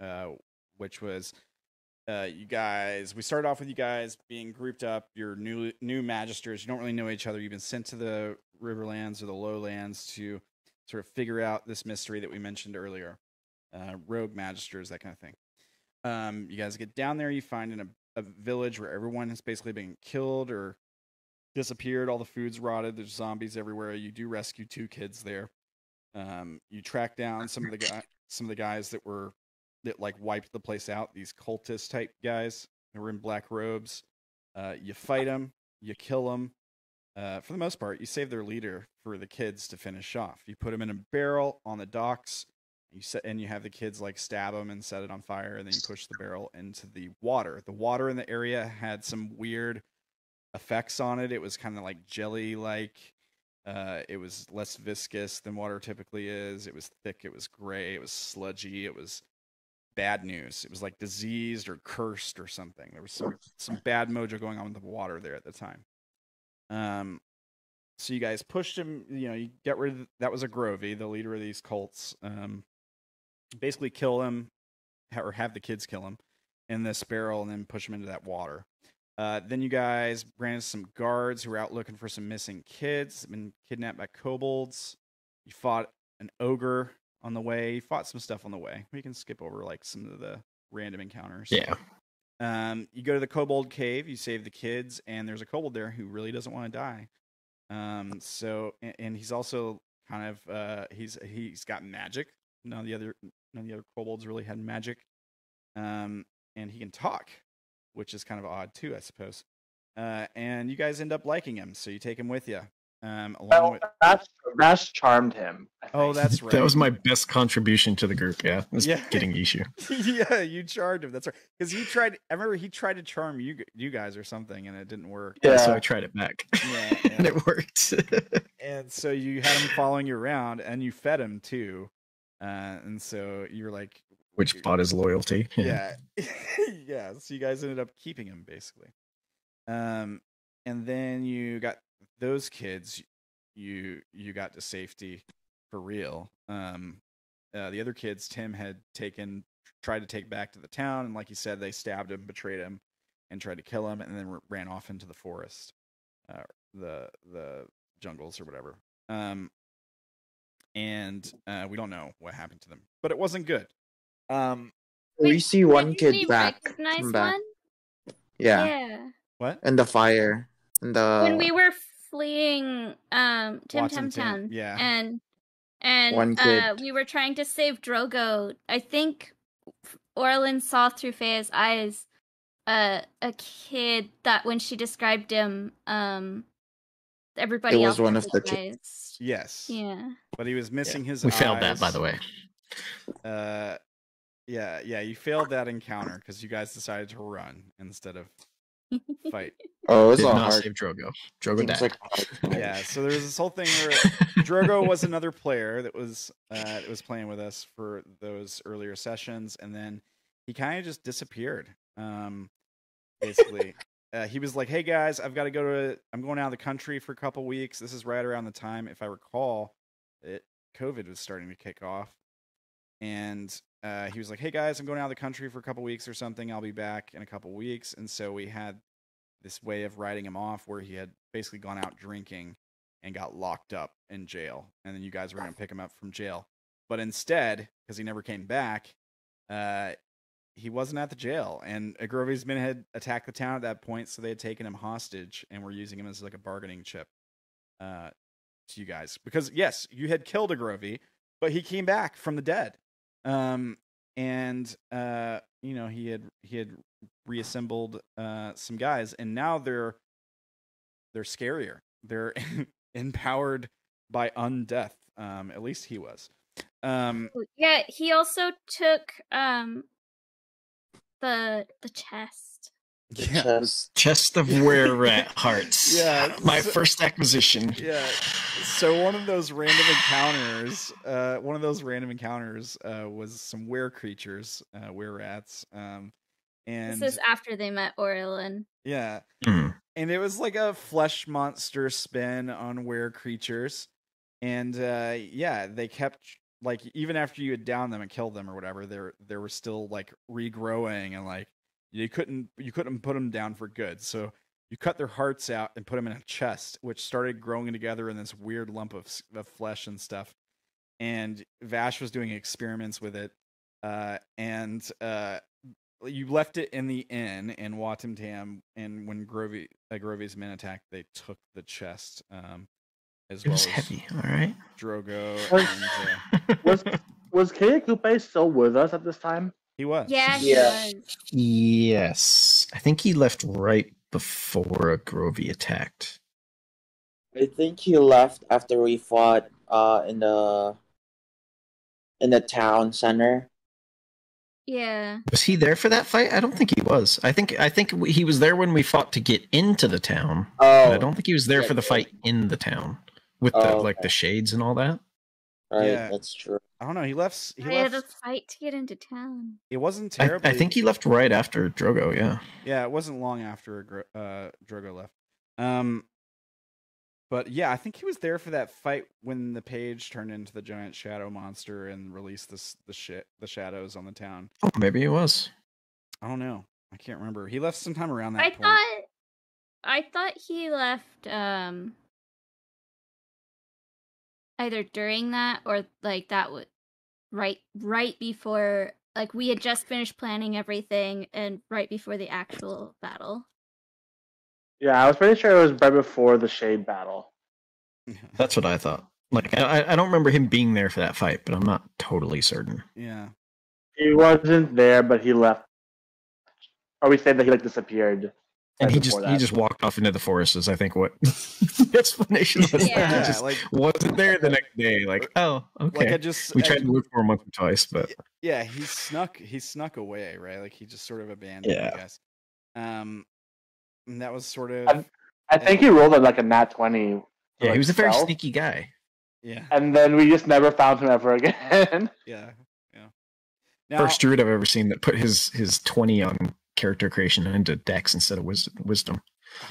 uh, which was uh, you guys. We started off with you guys being grouped up. You're new new magisters. You don't really know each other. You've been sent to the Riverlands or the Lowlands to sort of figure out this mystery that we mentioned earlier. Uh, rogue magisters, that kind of thing. Um, you guys get down there. You find in a, a village where everyone has basically been killed or disappeared. All the food's rotted. There's zombies everywhere. You do rescue two kids there. Um, you track down some of the guy, some of the guys that were that like wiped the place out. These cultist type guys who were in black robes. Uh, you fight them. You kill them. Uh, for the most part, you save their leader for the kids to finish off. You put them in a barrel on the docks. You set and you have the kids like stab them and set it on fire, and then you push the barrel into the water. The water in the area had some weird effects on it. It was kind of like jelly like. Uh, it was less viscous than water typically is. It was thick. It was gray. It was sludgy. It was bad news. It was like diseased or cursed or something. There was some some bad mojo going on with the water there at the time. Um, so you guys pushed him. You know, you get rid of that was a Grovey, the leader of these cults. Um, basically kill him, or have the kids kill him in this barrel, and then push him into that water. Uh, then you guys ran into some guards who were out looking for some missing kids, been kidnapped by kobolds. You fought an ogre on the way. Fought some stuff on the way. We can skip over like some of the random encounters. Yeah. Um, you go to the kobold cave. You save the kids, and there's a kobold there who really doesn't want to die. Um, so and, and he's also kind of uh, he's he's got magic. None of the other none of the other kobolds really had magic. Um, and he can talk, which is kind of odd too, I suppose. Uh, and you guys end up liking him, so you take him with you. Um, along Well, with that's that's charmed him. Oh, that's right. That was my best contribution to the group. Yeah, was Yeah. getting Ishu. yeah, you charmed him. That's right. Because he tried. I remember he tried to charm you, you guys or something, and it didn't work. Yeah. So I tried it back, Yeah, and it worked. And so you had him following you around, and you fed him too. Uh, and so you were like, Which bought his loyalty. yeah, yeah. So you guys ended up keeping him basically. Um, and then you got those kids. You you got to safety for real. Um, uh, the other kids, Tim had taken tried to take back to the town, and like you said, they stabbed him, betrayed him, and tried to kill him, and then ran off into the forest, uh, the the jungles or whatever. Um, and uh, we don't know what happened to them, but it wasn't good. Um, we see one Did kid we back. recognize back. one? Yeah. Yeah. what? And the fire. And the when we were fleeing um Tim Watson Tam Tim, Town. yeah. And and uh we were trying to save Drogo. I think Orilyn saw through Faye's eyes uh, a kid that when she described him, um everybody It else was one of the ki- recognized. Yes. Yeah. But he was missing his we failed that, by the way. Uh, yeah, yeah, you failed that encounter because you guys decided to run instead of fight. Oh, it's Did all not hard. save Drogo. Drogo died. like. Yeah, so there was this whole thing where Drogo was another player that was uh, that was playing with us for those earlier sessions, and then he kind of just disappeared. Um, basically, uh, he was like, "Hey guys, I've got to go to. I'm going out of the country for a couple weeks. This is right around the time, if I recall, it COVID was starting to kick off." And uh, he was like, "Hey guys, I'm going out of the country for a couple weeks or something. I'll be back in a couple weeks." And so we had this way of writing him off where he had basically gone out drinking and got locked up in jail and then you guys were going to pick him up from jail but instead because he never came back uh, he wasn't at the jail and Agrovi's men had attacked the town at that point so they had taken him hostage and were using him as like a bargaining chip uh, to you guys because yes you had killed Agrovi but he came back from the dead um, and uh, you know he had he had reassembled uh, some guys, and now they're they're scarier. They're empowered by undeath. Um, at least he was. Um, Yeah, he also took um the the chest. The Yeah. chest. Chest of were rat hearts. Yeah, My so- first acquisition. Yeah. So one of those random encounters, uh, one of those random encounters, uh, was some were creatures, uh, were rats, um, and This is after they met Orilyn. yeah, Hmm. and it was like a flesh monster spin on were creatures, and uh, yeah, they kept like even after you had downed them and killed them or whatever, they were they were still like regrowing and like you couldn't you couldn't put them down for good, so you cut their hearts out and put them in a chest, which started growing together in this weird lump of, of flesh and stuff. And Vash was doing experiments with it, uh, and uh, you left it in the inn in Watam Tam, and when Grovy uh, Grovy's men attacked, they took the chest, um, as It well was as heavy. All right. Drogo. Was- And, uh, Was was Coupe still with us at this time? He was. Yeah, he Yeah. was. yes. I think he left right before Grovy attacked. I think he left after we fought uh in the in the town center. Yeah. Was he there for that fight? I don't think he was. I think I think he was there when we fought to get into the town. Oh, But I don't think he was there yeah, for the fight in the town with the Oh, like okay. the shades and all that. Right, Yeah. that's true. I don't know. He left. He I had a fight to get into town. It wasn't I. I think he left right after Drogo. Yeah. Yeah, it wasn't long after uh, Drogo left. Um, but yeah, I think he was there for that fight when the page turned into the giant shadow monster and released this the shit the shadows on the town. Oh, maybe he was. I don't know. I can't remember. He left sometime around that I point. thought I thought he left um either during that or like that would right right before like we had just finished planning everything and right before the actual battle. Yeah, I was pretty sure it was right before the Shade battle. That's what I thought. Like I, I don't remember him being there for that fight, but I'm not totally certain. yeah. He wasn't there, but he left. Or we said that he like disappeared. And he just before he just walked off into the forest. Is I think what the explanation was. Yeah. He Yeah, just like wasn't there the next day. Like oh okay. like I just we I- tried to look for him once or twice, but yeah, he snuck he snuck away, right? Like he just sort of abandoned Yeah. I guess. Um and that was sort of I'm- I think he rolled at like a nat twenty. yeah, he was a very stealth, sneaky guy. yeah. And then we just never found him ever again. Yeah. Yeah. Now, First druid I've ever seen that put his his twenty on character creation into Dex instead of wis- wisdom.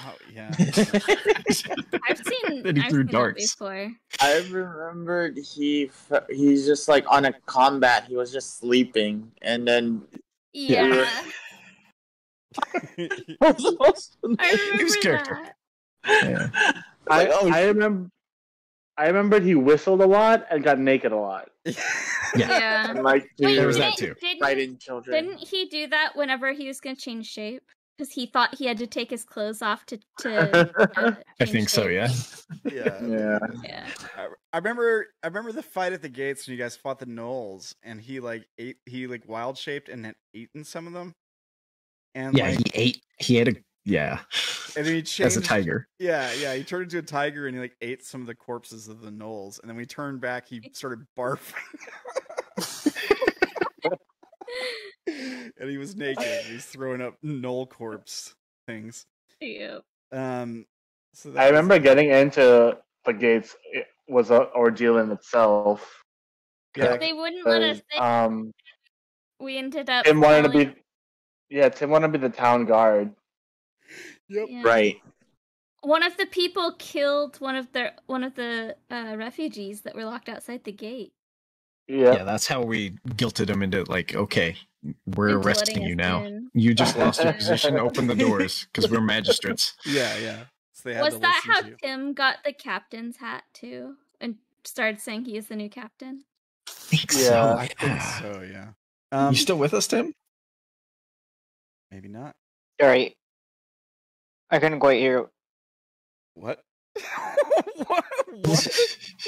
oh, yeah. I've seen Then he I've threw seen that darts. before. I remembered he he's just like on a combat. He was just sleeping, and then Yeah. I I was remember character. that. Yeah. I, Like, oh, I remember. I remember he whistled a lot and got naked a lot. Yeah. Yeah. and like Wait, There was that didn't- too. Didn't, fighting children. didn't he do that whenever he was gonna change shape? Because he thought he had to take his clothes off to. to uh, I change think so, yeah. yeah. Yeah. Yeah. I, I remember I remember the fight at the gates when you guys fought the gnolls and he like ate he like wild shaped and had eaten some of them. And Yeah, like, he ate he had a yeah. and then he As a tiger. Yeah, yeah, he turned into a tiger and he like ate some of the corpses of the gnolls and then we turned back he started barfing. and he was naked. He's throwing up gnoll corpse things. Yeah. Um so that I was- remember getting into the gates it was an ordeal in itself. yeah, They wouldn't let us. in. Um, we ended up. Tim wanted to be. Yeah, Tim wanted to be the town guard. Yep. Yeah. Right. One of the people killed one of their one of the uh, refugees that were locked outside the gate. Yeah. Yeah, that's how we guilted him into like, okay, we're into arresting you now. in. You just lost your position. Open the doors because we're magistrates. Yeah, yeah. So they had Was to that how to. Tim got the captain's hat too, and started saying he is the new captain? I think Yeah, so. I think so, yeah. Um, you still with us, Tim? maybe not. Sorry, I couldn't quite hear. What? what?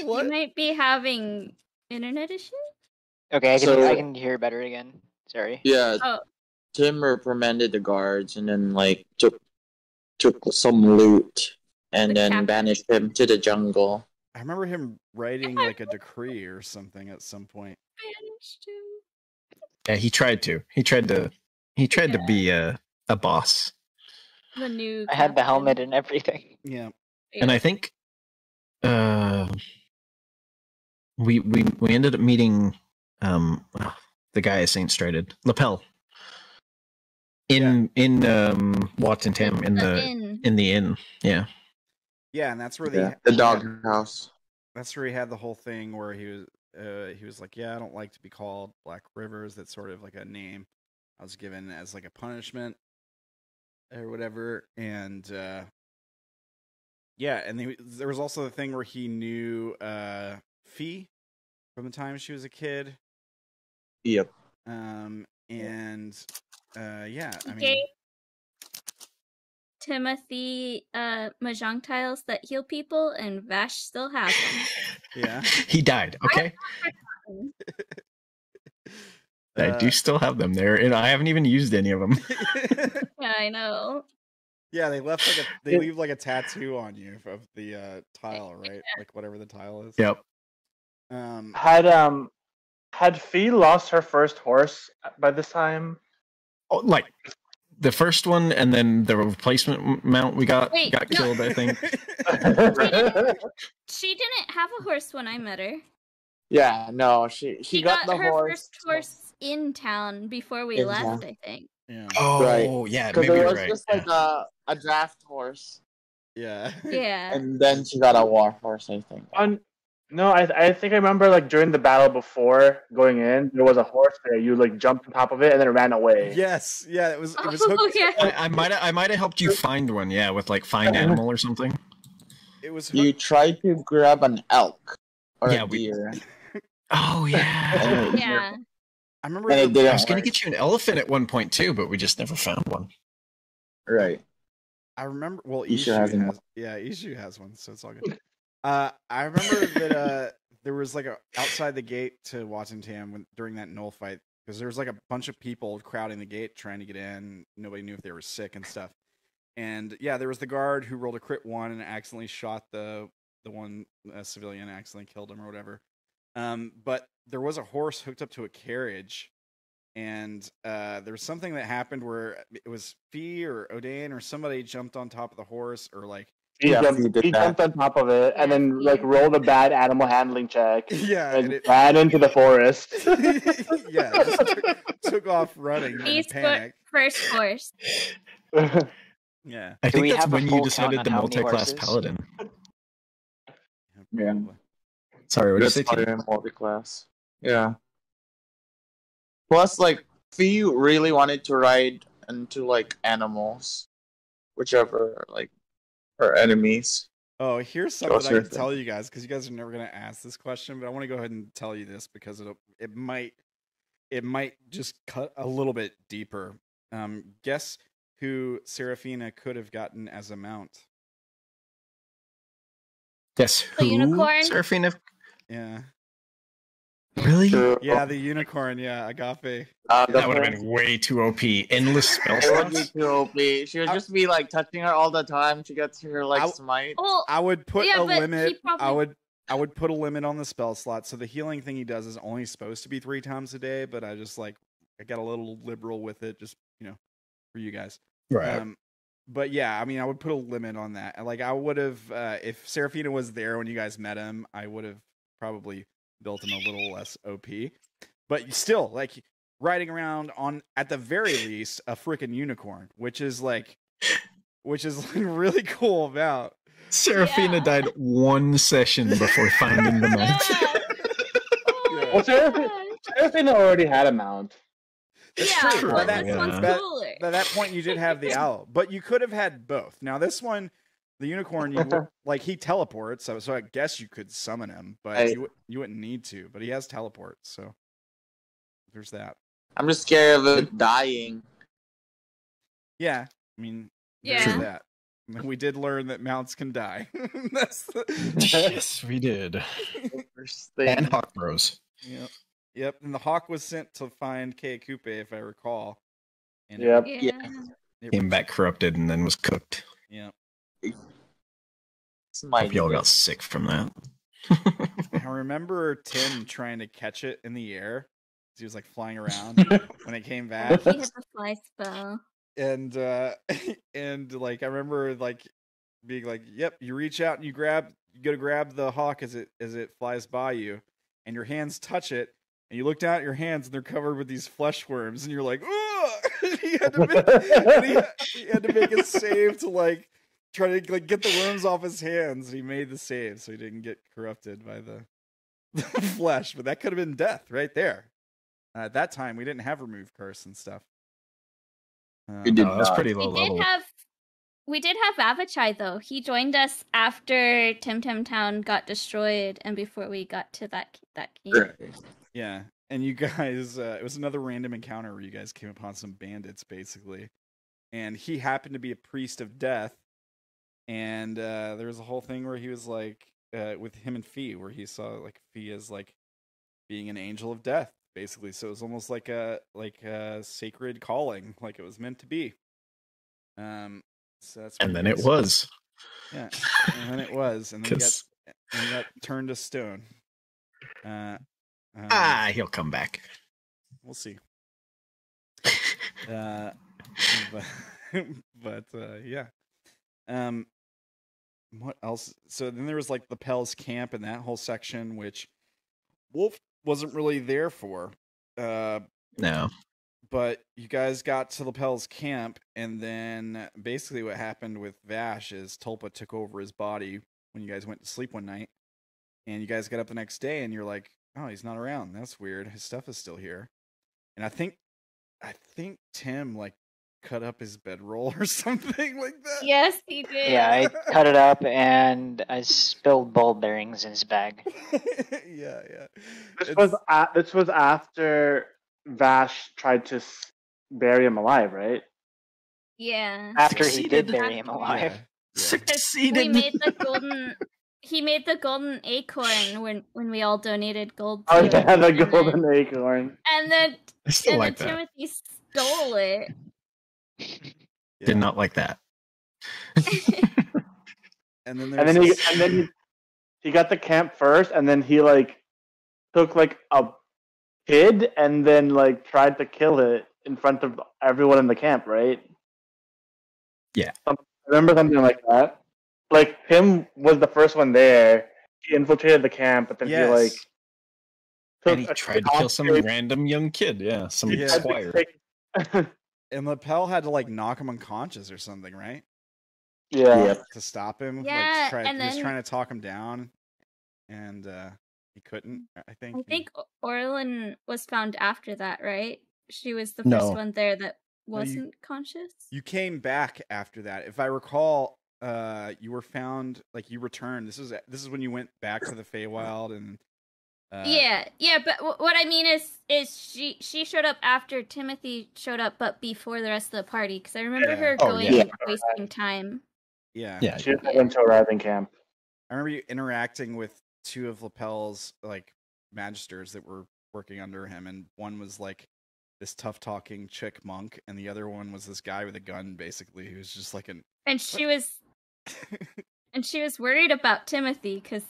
What? You might be having internet issues. Okay, I can So- I can hear better again. Sorry. Yeah. Oh. Tim reprimanded the guards and then like took took some loot and The then captain. banished him to the jungle. I remember him writing like a decree or something at some point. Banished him. Yeah, he tried to. He tried to. He tried to be a a boss. The new. I had the helmet and everything. Yeah. and I think uh, we we we ended up meeting um the guy I Saint Strided lapel in in um Watson Tam in the the inn. in the inn. Yeah, Yeah, and that's where they Yeah, the dog house. that's where he had the whole thing where he was uh, he was like, "Yeah, I don't like to be called Black Rivers." That's sort of like a name I was given as like a punishment or whatever. And uh, yeah, and they, there was also the thing where he knew uh, Fee from the time she was a kid. Yep. Um, and uh, yeah, I mean, gave Timothy uh mahjong tiles that heal people, and Vash still has them. yeah, he died. Okay, I do Uh, still have them there, and I haven't even used any of them. yeah, I know. yeah, they left like a they leave like a tattoo on you of the uh, tile, right? Like whatever the tile is. yep. Um, Had um had Fee lost her first horse by this time? Oh, like the first one, and then the replacement mount we got Wait, got no. killed. I think. She didn't have a horse when I met her. Yeah, no, she she, She got, got, the her horse. first horse in town before we In left. town. I think. yeah, Oh, Right. yeah, Because maybe it was right. just yeah. like a, a draft horse, yeah, Yeah. and then she got a war horse. I think. On no, I I think I remember like during the battle before going in, there was a horse there. You like jumped on top of it and then it ran away. yes, yeah. It was it was Oh, hooked. yeah. I, I might I might have helped you find one, yeah, with like find animal or something. It was You tried to grab an elk or Yeah, a we- deer. Oh yeah. Yeah. I remember. And it the- didn't I was gonna get you an elephant at one point too, but we just never found one. Right. I remember. Well, Ishu Ishu has has, yeah, Ishu has one, so it's all good. Uh, I remember that uh, there was like a outside the gate to Watson when during that gnoll fight because there was like a bunch of people crowding the gate trying to get in. Nobody knew if they were sick and stuff. And yeah, there was the guard who rolled a crit one and accidentally shot the the one uh, civilian, accidentally killed him or whatever. Um, but there was a horse hooked up to a carriage, and uh, there was something that happened where it was Fee or Odayn or somebody jumped on top of the horse or like He, Yeah, jumped, he he jumped on top of it and then like rolled a bad animal handling check yeah, and and it, ran into the forest. yeah, just took, took off running in He's panic. first horse. Yeah, I think that's when you decided the multi-class paladin. Yeah. Sorry, what did you say? That's why T? you're in multi-class. Yeah. Plus, like, Fee really wanted to ride into like animals, whichever like her enemies. Oh, here's Go something I can tell you guys because you guys are never gonna ask this question, but I want to go ahead and tell you this because it it might it might just cut a little bit deeper. Um, guess who Seraphina could have gotten as a mount? Yes, The who? unicorn? Seraphina? Yeah, Really? True. yeah, the unicorn. Yeah, Agape. Uh, That would have been way too OP. Endless spell would be slots. too OP. She would I- just be like touching her all the time. She gets her like I- smite. Oh, I would put Yeah, a but he limit. I would I would put a limit on the spell slot. So the healing thing he does is only supposed to be three times a day, but I just like I got a little liberal with it, just you know, for you guys. Right. Um, but yeah, I mean, I would put a limit on that. Like, I would have, uh, if Seraphina was there when you guys met him, I would have probably built him a little less OP. But still, like, riding around on, at the very least, a freaking unicorn, which is like, which is like really cool about. Seraphina Yeah. died one session before finding the mount. Yeah. Oh Well, Seraph- Seraphina already had a mount. That's yeah, true. but That- this one's that- cooler. At that point, you did have the owl, but you could have had both. Now, this one, the unicorn, you would- like he teleports, so, so I guess you could summon him, but Right. you you wouldn't need to. But he has teleport, so there's that. I'm just scared of it dying. Yeah, I mean, there's Yeah. that. And We did learn that mounts can die. That's the, yes, we did. First And thing. Hawk Bros. yep, yep. And the hawk was sent to find Kei Kupe, if I recall. And it- Yep. yeah. it- Came back corrupted and then was cooked. Yeah. Smite. Hope y'all got sick from that. I remember Tim trying to catch it in the air. He was like flying around when it came back. He has a fly spell. and uh and like I remember like being like, "Yep, you reach out and you grab you go to grab the hawk as it as it flies by you, and your hands touch it, and you look down at your hands and they're covered with these flesh worms, and you're like, "Ugh!" he, had to make, and he, he had to make a save to like try to like get the worms off his hands. And he made the save so he didn't get corrupted by the, the flesh, but that could have been death right there. Uh, at that time, we didn't have remove curse and stuff. Um, We did No, that was not. pretty We low did have we did have Avachai though. He joined us after Tim Tim Town got destroyed and before we got to that that key. Yeah, and you guys, uh, it was another random encounter where you guys came upon some bandits, basically, and he happened to be a priest of death, and uh, there was a whole thing where he was like, uh, with him and Fee, where he saw like Fee as like being an angel of death, basically. So it was almost like a like a sacred calling, like it was meant to be. Um, so that's And then it was. yeah, and then it was, and then he got, and got turned to stone. Uh, um, Ah, he'll come back. we'll see. Uh, but but uh, yeah. Um, what else? So then there was like the Pell's camp and that whole section, which Wolf wasn't really there for. Uh, No. but you guys got to Lapel's camp, and then basically what happened with Vash is Tulpa took over his body when you guys went to sleep one night, and you guys got up the next day, and you're like, "Oh, he's not around. That's weird. His stuff is still here." And I think, I think Tim like cut up his bedroll or something like that. Yes, he did. Yeah, I cut it up and I spilled ball bearings in his bag. yeah, yeah. This It's- was a- this was after Vash tried to s- bury him alive, right? Yeah. After he did bury him yeah, alive. yeah. 'Cause Succeeded. We made the golden he made the golden acorn when when we all donated gold Oh yeah, the and then- golden acorn. And then I still and like then that. Timothy stole it. Yeah. Did not like that. And then And there's then he and then he, he got the camp first, and then he like took like a kid and then like tried to kill it in front of everyone in the camp, right? Yeah. Some- remember something like that? Like him was the first one there. He infiltrated the camp, but then yes. he like And he tried to kill some concentrate- random young kid. Yeah, some Yeah. squire. and Lapel had to like knock him unconscious or something, right? yeah. Yep. To stop him. Yeah, like, try, and he was trying to talk him down, and uh he couldn't. I think. I think Orilyn was found after that, right? She was the No. first one there that No, you- wasn't conscious. you came back after that. If I recall, uh, you were found like you returned. This is this is when you went back to the Feywild and. Uh, yeah, yeah, but w- what I mean is, is she she showed up after Timothy showed up, but before the rest of the party. Because I remember Yeah. her Oh, going yeah. and wasting time. Yeah. Yeah, She went to arriving camp. I remember you interacting with two of Lapel's like magisters that were working under him, and one was like this tough talking chick monk, and the other one was this guy with a gun, basically, who was just like an. And she was and she was worried about Timothy because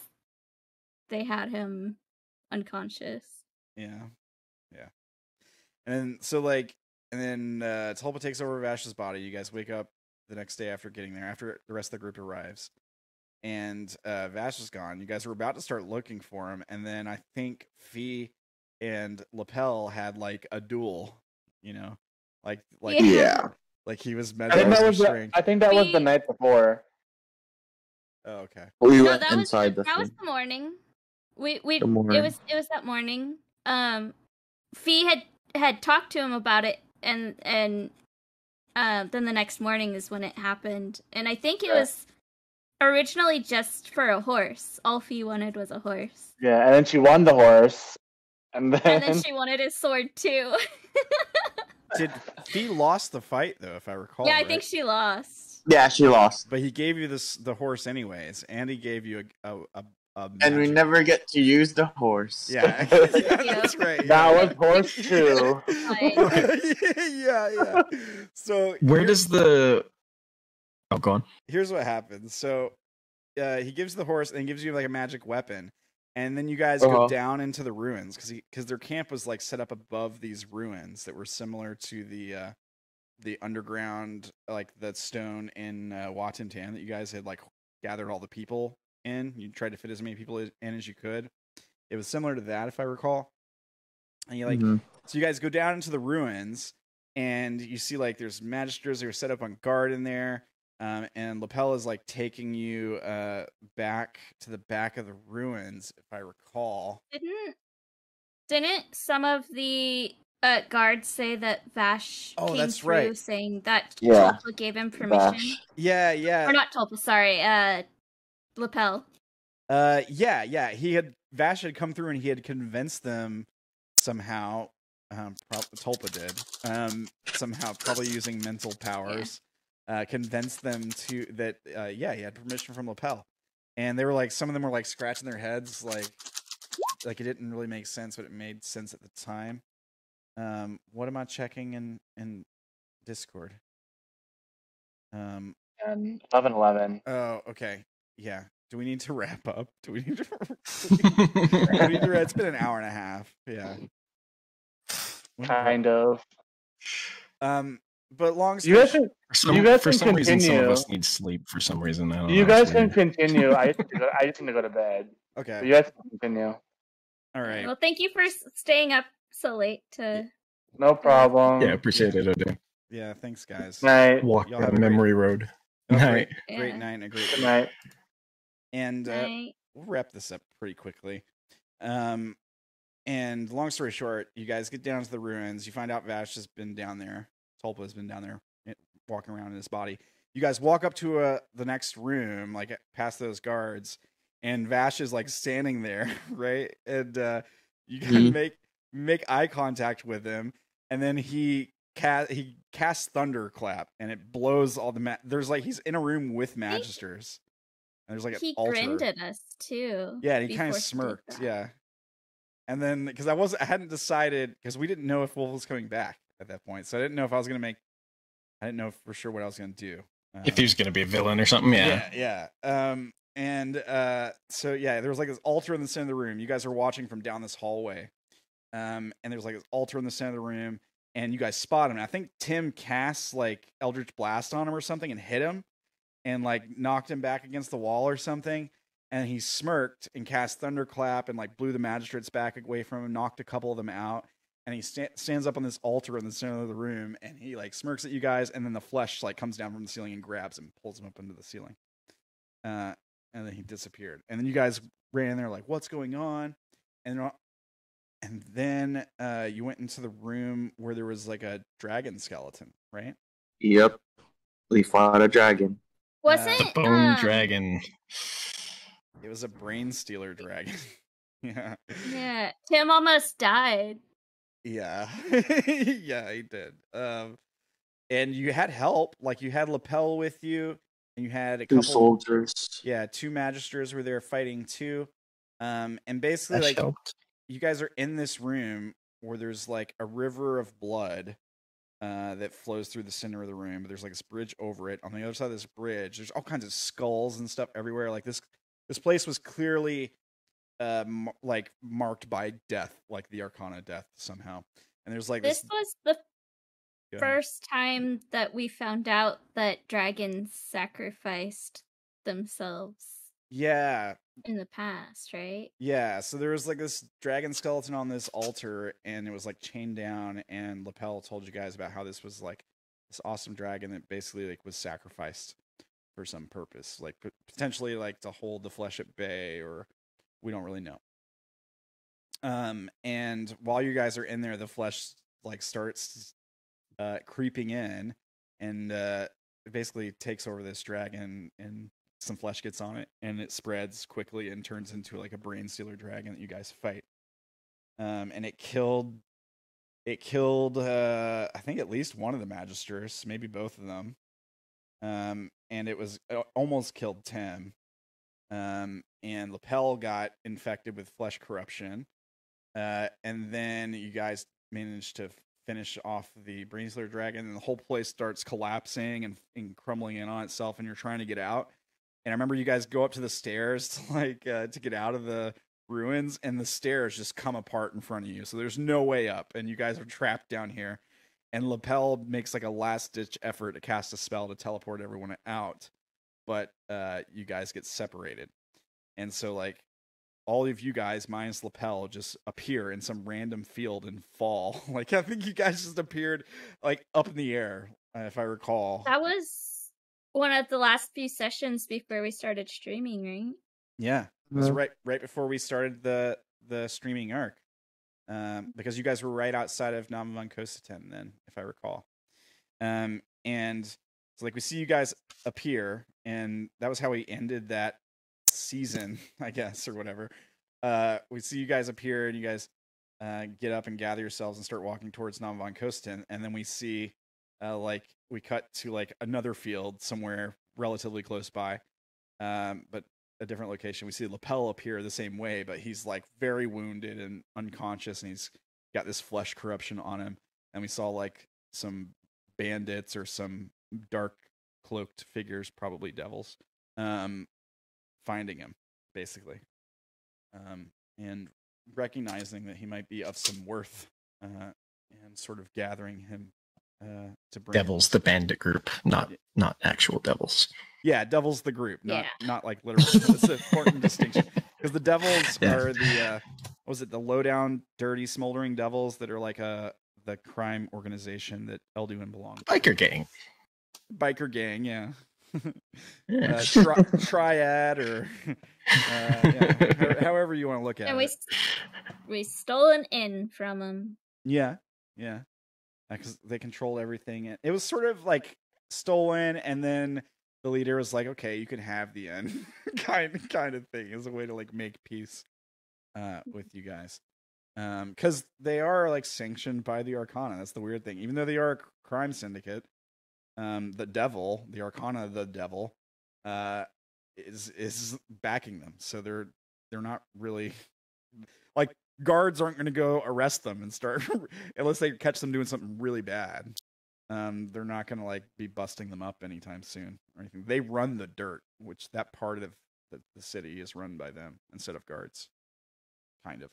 they had him unconscious. yeah, yeah. And then, so like, and then uh, Tulpa takes over Vash's body. You guys wake up the next day after getting there, after the rest of the group arrives, and uh, Vash is gone. You guys were about to start looking for him, and then I think Fee and Lapel had like a duel. You know, like like Yeah. Yeah. like he was I think measuring that was the, strength. I think that was the night before. Oh, okay. We no, went that was inside the, the that was the morning. We we The it was it was that morning. Um, Fee had had talked to him about it, and and uh, then the next morning is when it happened. And I think it Yeah. was originally just for a horse. All Fee wanted was a horse, Yeah, and then she won the horse, and then, and then she wanted his sword too. Did Fee lost the fight though, if I recall? yeah, I right? think she lost. Yeah, she lost. But he gave you this the horse anyways, and he gave you a a, a, a And we never get to use the horse. Yeah, Yeah. that's right. that was horse too. yeah, yeah. So Where does the? Oh, go on. here's what happens. So uh, he gives the horse and gives you like a magic weapon, and then you guys go Uh-huh. down into the ruins because because their camp was like set up above these ruins that were similar to the uh, the underground like that stone in uh, Watantan that you guys had like gathered all the people in. You tried to fit as many people in as you could. It was similar to that, if I recall. And you like Mhm. so you guys go down into the ruins and you see like there's magisters that are set up on guard in there. Um, and Lapel is like taking you uh, back to the back of the ruins, if I recall. Didn't didn't some of the uh, guards say that Vash Oh, came that's through right. saying that Yeah, Tulpa gave him permission? Vash. Yeah, yeah. Or not Tulpa, sorry, uh Lapel. Uh, yeah, yeah. He had Vash had come through and he had convinced them somehow. Um, prob- Tulpa did. Um, somehow, probably using mental powers, uh, convinced them to that. Uh, yeah, he had permission from Lapel, and they were like, some of them were like scratching their heads, like, like it didn't really make sense, but it made sense at the time. Um, what am I checking in in Discord? Um, And 11 11. oh, okay, yeah. Do we need to wrap up? Do we need to? We need to it's been an hour and a half. Yeah. Kind of. Um, but long You story guys can, For some, You guys for can some reason, some of us need sleep. For some reason, I don't you know, it's guys can continue. I just, need to go, I just need to go to bed. okay, But you guys can continue. all right. Well, thank you for staying up so late to No problem. Yeah, appreciate it. Ode. Yeah, thanks, guys. Night. Walk Y'all have down a great- memory road. Oh, Night. great, great Yeah. night and a great Good night. And uh, night. we'll wrap this up pretty quickly. Um, and long story short, you guys get down to the ruins. You find out Vash has been down there. Tulpa has been down there, eh, walking around in his body. You guys walk up to uh, the next room, like eh, past those guards, and Vash is like standing there, right? And uh, you can Mhm. make make eye contact with him, and then he cast he casts thunderclap, and it blows all the ma- there's like he's in a room with magisters. And there's like an he altar. grinned at us too. Yeah, and he kind of smirked. Yeah. And then because I wasn't, I hadn't decided because we didn't know if Wolf was coming back at that point, so I didn't know if I was gonna make. I didn't know for sure what I was gonna do. If Um, he was going to be a villain or something, yeah. yeah, yeah. Um, and uh, so yeah, there was like this altar in the center of the room. You guys are watching from down this hallway, um, and there's like this altar in the center of the room, and you guys spot him. And I think Tim casts like Eldritch Blast on him or something and hit him, and like knocked him back against the wall or something. And he smirked and cast Thunderclap and like blew the magistrates back away from him, knocked a couple of them out. And he sta- stands up on this altar in the center of the room, and he like smirks at you guys, and then the flesh like comes down from the ceiling and grabs him, pulls him up into the ceiling. Uh, and then he disappeared. And then you guys ran in there like, "What's going on?" And uh, and then uh, you went into the room where there was like a dragon skeleton, right? Yep. We fought a dragon. Wasn't The bone um, dragon. It was a brain stealer dragon. yeah, Yeah, Tim almost died. yeah, yeah. He did. Um, and you had help. Like you had Lapel with you, and you had a Two couple. soldiers. Yeah, two magisters were there fighting too. Um, and basically, That like helped. You guys are in this room where there's like a river of blood uh, that flows through the center of the room. But there's like this bridge over it. On the other side of this bridge, there's all kinds of skulls and stuff everywhere. Like this, this place was clearly uh, m- like marked by death, like the Arcana death somehow. And there's like this. This was the Go ahead. first time that we found out that dragons sacrificed themselves yeah, in the past, right? Yeah, so there was like this dragon skeleton on this altar, and it was like chained down. And Lapel told you guys about how this was like this awesome dragon that basically like was sacrificed for some purpose, like potentially like to hold the flesh at bay, or we don't really know. Um, and while you guys are in there, the flesh like starts uh creeping in, and uh it basically takes over this dragon and some flesh gets on it and it spreads quickly and turns into like a brain stealer dragon that you guys fight. Um and it killed it killed uh i think at least one of the magisters maybe both of them. Um and it was it almost killed tim um and lapel got infected with flesh corruption uh and then you guys managed to finish off the brain stealer dragon and the whole place starts collapsing and, and crumbling in on itself and you're trying to get out and I remember you guys go up to the stairs to like uh, to get out of the ruins, and the stairs just come apart in front of you. So there's no way up, and you guys are trapped down here. and Lapel makes like a last ditch effort to cast a spell to teleport everyone out, but uh, you guys get separated, and so like all of you guys minus Lapel just appear in some random field and fall. Like I think you guys just appeared like up in the air, uh, if I recall. That was one of the last few sessions before we started streaming, right? Yeah, it was right right before we started the the streaming arc, um, because you guys were right outside of Namavan Kosaten then, if I recall. Um, and so like we see you guys appear, and that was how we ended that season, I guess, or whatever. Uh, we see you guys appear, and you guys uh, get up and gather yourselves and start walking towards Namavan Kosaten, and then we see uh, like we cut to like another field somewhere relatively close by, um, but a different location. We see Lapel appear the same way, but he's like very wounded and unconscious, and he's got this flesh corruption on him. And we saw like some bandits or some dark cloaked figures, probably devils, um, finding him basically, um, and recognizing that he might be of some worth, uh, and sort of gathering him uh, to bring Devils, the bandit group, not not actual devils. Yeah, Devils the group, not Yeah. not like literally. It's an important distinction because the Devils Yeah. are the uh, what was it the low down, dirty, smoldering Devils that are like a the crime organization that Elduin belongs. to. Biker gang. Biker gang, yeah. Yeah. uh, tri- triad or uh, yeah, however you want to look at And we it. s- we stole an inn from them. Yeah, yeah, because they control everything. It was sort of like stolen, and then the leader was like, "Okay, you can have the end," kind kind of thing, as a way to like make peace uh, with you guys, because they are like sanctioned by the Arcana. That's the weird thing. Even though they are a crime syndicate, um, the devil, the Arcana, the devil, uh, is is backing them. So they're they're not really like guards aren't going to go arrest them and start unless they catch them doing something really bad. Um, they're not going to like be busting them up anytime soon or anything. They run the dirt, which that part of the, the city is run by them instead of guards, kind of.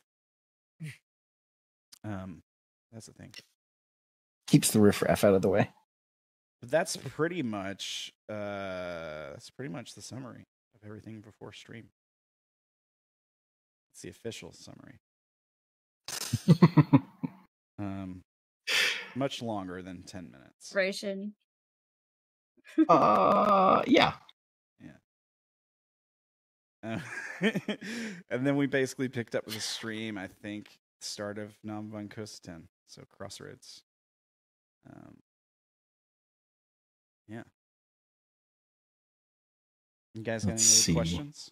Um, that's the thing. Keeps the riffraff out of the way. But that's pretty much uh, that's pretty much the summary of everything before stream. It's the official summary. Um, much longer than ten minutes. Version. uh, yeah. Uh, and then we basically picked up with a stream, I think, start of Nam Coast 10. So Crossroads. Um, yeah. You guys got any Let's other see. questions?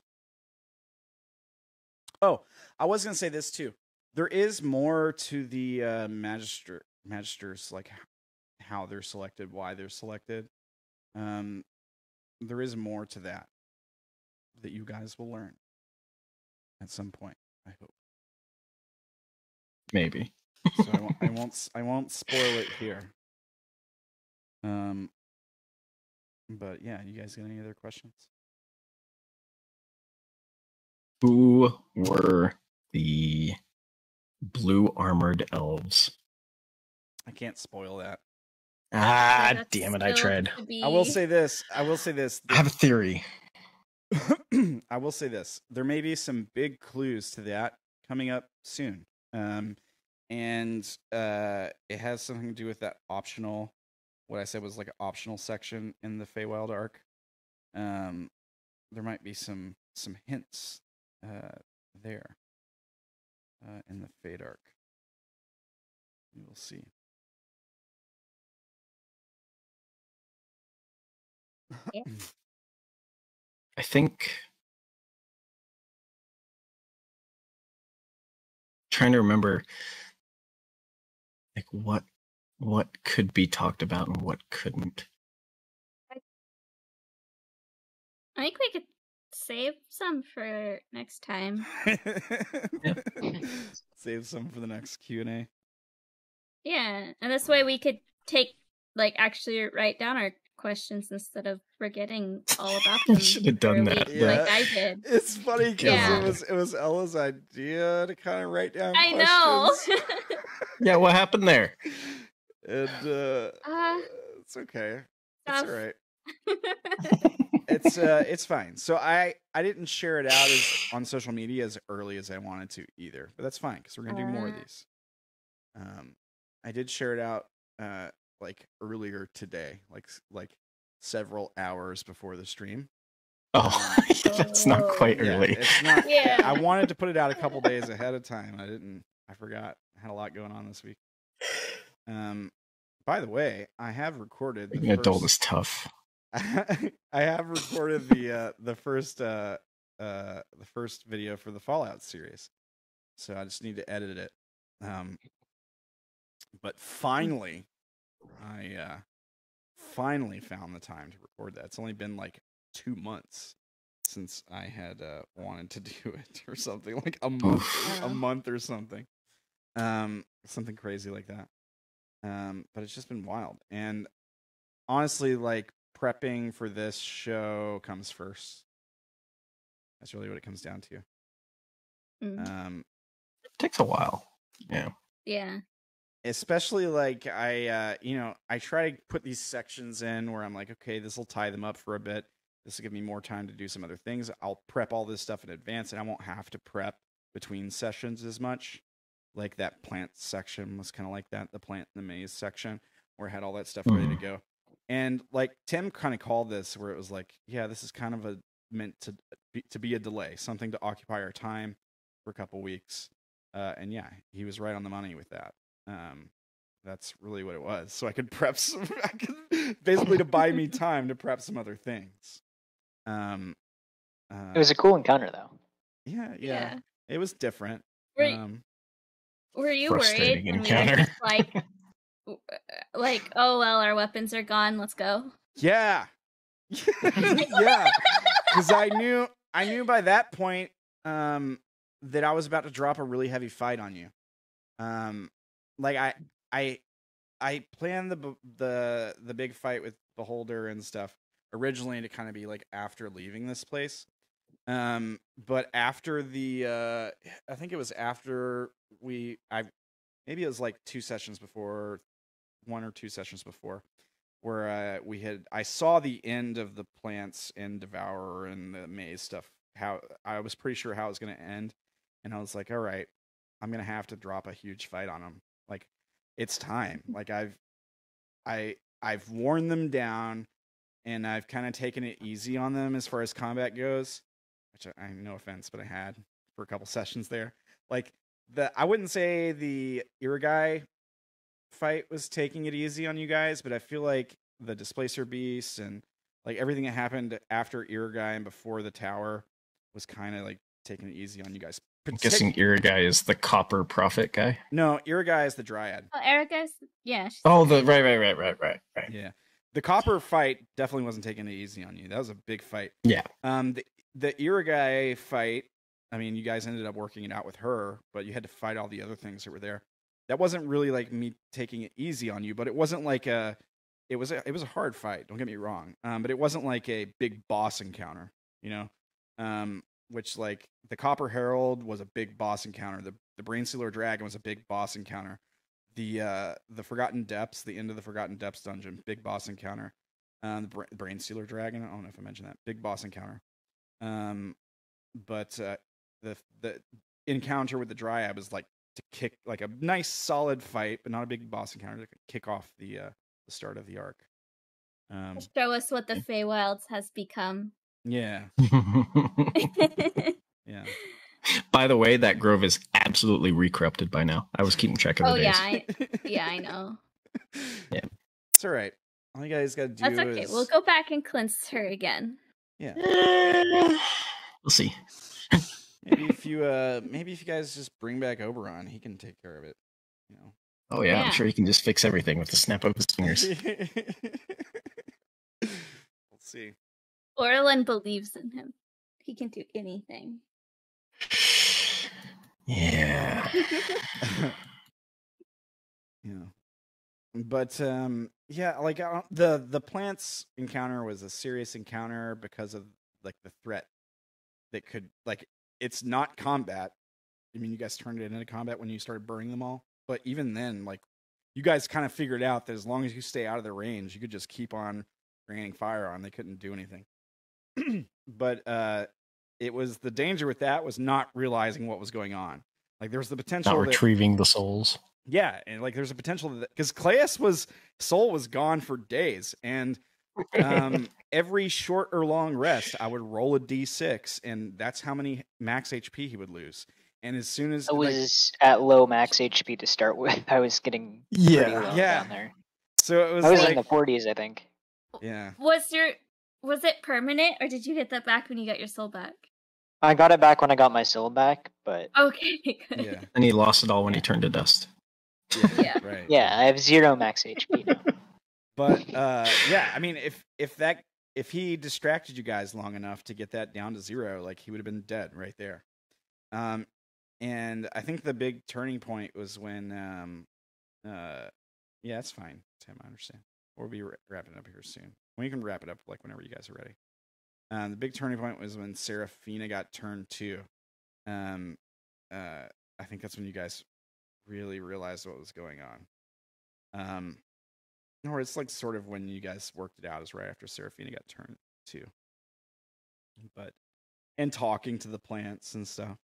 Oh, I was going to say this too. There is more to the uh, magister magisters, like how they're selected, why they're selected. Um, there is more to that that you guys will learn at some point. I hope. Maybe. So I won't. I won't. I won't spoil it here. Um. But yeah, you guys got any other questions? Who were the blue armored elves? I can't spoil that. Ah, That's damn it! I still tried. be- I will say this. I will say this. I have a theory. I will say this. There may be some big clues to that coming up soon. Um, and uh, it has something to do with that optional. What I said was like an optional section in the Feywild arc. Um, there might be some some hints uh, there uh, in the Fade arc. We will see. I think. Trying to remember, like what what could be talked about and what couldn't. I think we could save some for next time. Save some for the next Q and A. Yeah, and this way we could take like actually write down our questions instead of forgetting all about You them. should have done that, week, yeah. like I did. It's funny because Yeah. it was it was Ella's idea to kind of write down. I know. questions. Yeah, what happened there? and uh, Uh, it's okay. It's Stuff. all right. It's uh, it's fine. So I I didn't share it out as on social media as early as I wanted to either, but that's fine because we're gonna do more of these. Um, I did share it out uh like earlier today, like like several hours before the stream. Oh, that's not quite Yeah, early. it's not. Yeah. I wanted to put it out a couple days ahead of time. I didn't. I forgot. I had a lot going on this week. Um, by the way, I have recorded. The Being an adult is tough. I have recorded the uh, the first uh, uh, the first video for the Fallout series, so I just need to edit it. Um, but finally, I uh, finally found the time to record that. It's only been like two months since I had uh, wanted to do it, or something like a month, a month or something, um, something crazy like that. Um, but it's just been wild, and honestly, like prepping for this show comes first. That's really what it comes down to. Mm, Um, takes a while. Yeah. yeah. especially like I, uh, you know, I try to put these sections in where I'm like, okay, this will tie them up for a bit. This will give me more time to do some other things. I'll prep all this stuff in advance, and I won't have to prep between sessions as much. Like that plant section was kind of like that, the plant in the maze section, where I had all that stuff ready to Mhm. go. And like Tim kind of called this, where it was like, yeah, this is kind of a meant to be, to be a delay, something to occupy our time for a couple weeks. Uh, and yeah, he was right on the money with that. Um, that's really what it was. So I could prep some, I could, basically to buy me time to prep some other things. Um, uh, It was a cool encounter though. yeah, yeah, Yeah. It was different. Were, Um, were you worried frustrating when we were encounter. just like, w- uh, like, oh well, our weapons are gone. Let's go. yeah, yeah, because I knew, I knew by that point, um, that I was about to drop a really heavy fight on you. Um, like I, I, I planned the the the big fight with Beholder and stuff originally to kind of be like after leaving this place. Um, but after the uh I think it was after we I maybe it was like two sessions before one or two sessions before where uh, we had I saw the end of the plants and devourer and the maze stuff how I was pretty sure how it was going to end and I was like all right I'm going to have to drop a huge fight on them like it's time. Like I've I I've worn them down and I've kind of taken it easy on them as far as combat goes which I, I no offense but I had for a couple sessions there. Like the I wouldn't say the Iragai fight was taking it easy on you guys, but I feel like the displacer Beast and like everything that happened after Iragai and before the tower was kind of like taking it easy on you guys. I'm Partic- guessing Iragai is the copper prophet guy. no, Iragai is the dryad. Oh, Erica's yeah. she's- Oh, the right, right, right, right, right, right. Yeah. The copper fight definitely wasn't taking it easy on you. That was a big fight. Yeah. Um the the Iragai fight, I mean, you guys ended up working it out with her, but you had to fight all the other things that were there. That wasn't really like me taking it easy on you, but it wasn't like a it was a it was a hard fight, don't get me wrong. Um but it wasn't like a big boss encounter, you know. Um which like the Copper Herald was a big boss encounter. The the Brain Stealer Dragon was a big boss encounter. The uh the Forgotten Depths, the end of the Forgotten Depths dungeon, big boss encounter. Um, the Bra- Brain Stealer Dragon. I don't know if I mentioned that. Big boss encounter. Um, but uh, the the encounter with the Dryad was like to kick like a nice solid fight, but not a big boss encounter to kick off the uh the start of the arc. Um, Show us what the Feywilds has become. yeah, yeah. By the way, that grove is absolutely recorrupted by now. I was keeping track of the oh days. yeah, I, yeah, I know. Yeah. it's all right. All you guys got to do That's okay. is We'll go back and cleanse her again. yeah. We'll see. Maybe if you uh maybe if you guys just bring back Oberon, he can take care of it. You know. Oh yeah, Yeah. I'm sure he can just fix everything with the snap of his fingers. Let's see. Orilyn believes in him. He can do anything. yeah. yeah. But um yeah, like I don't- the the plants encounter was a serious encounter because of like the threat that could like it's not combat. I mean, you guys turned it into combat when you started burning them all, but even then like you guys kind of figured out that as long as you stay out of their range, you could just keep on raining fire on. They couldn't do anything. but uh, it was the danger with that was not realizing what was going on. Like there was the potential Not that, retrieving the souls. yeah, and like there's a potential that because Claes was soul was gone for days, and um, every short or long rest, I would roll a d6, and that's how many max HP he would lose. And as soon as I like, was at low max HP to start with. I was getting pretty low Yeah. down there. so it was, I was like in the 40s, I think. yeah, Was your was it permanent or did you get that back when you got your soul back? I got it back when I got my soul back, but Okay, good. yeah, And he lost it all when he turned to dust. yeah, Yeah. right. yeah, I have zero max HP now. But uh, yeah, I mean, if if that if he distracted you guys long enough to get that down to zero, like he would have been dead right there. Um, and I think the big turning point was when um, uh, yeah, it's fine, Tim. I understand. We'll be wra- wrapping up here soon. We can wrap it up like whenever you guys are ready. Um, the big turning point was when Seraphina got turned too. Um, uh, I think that's when you guys really realized what was going on. Um, or it's like sort of when you guys worked it out is right after Seraphina got turned too. But and talking to the plants and stuff.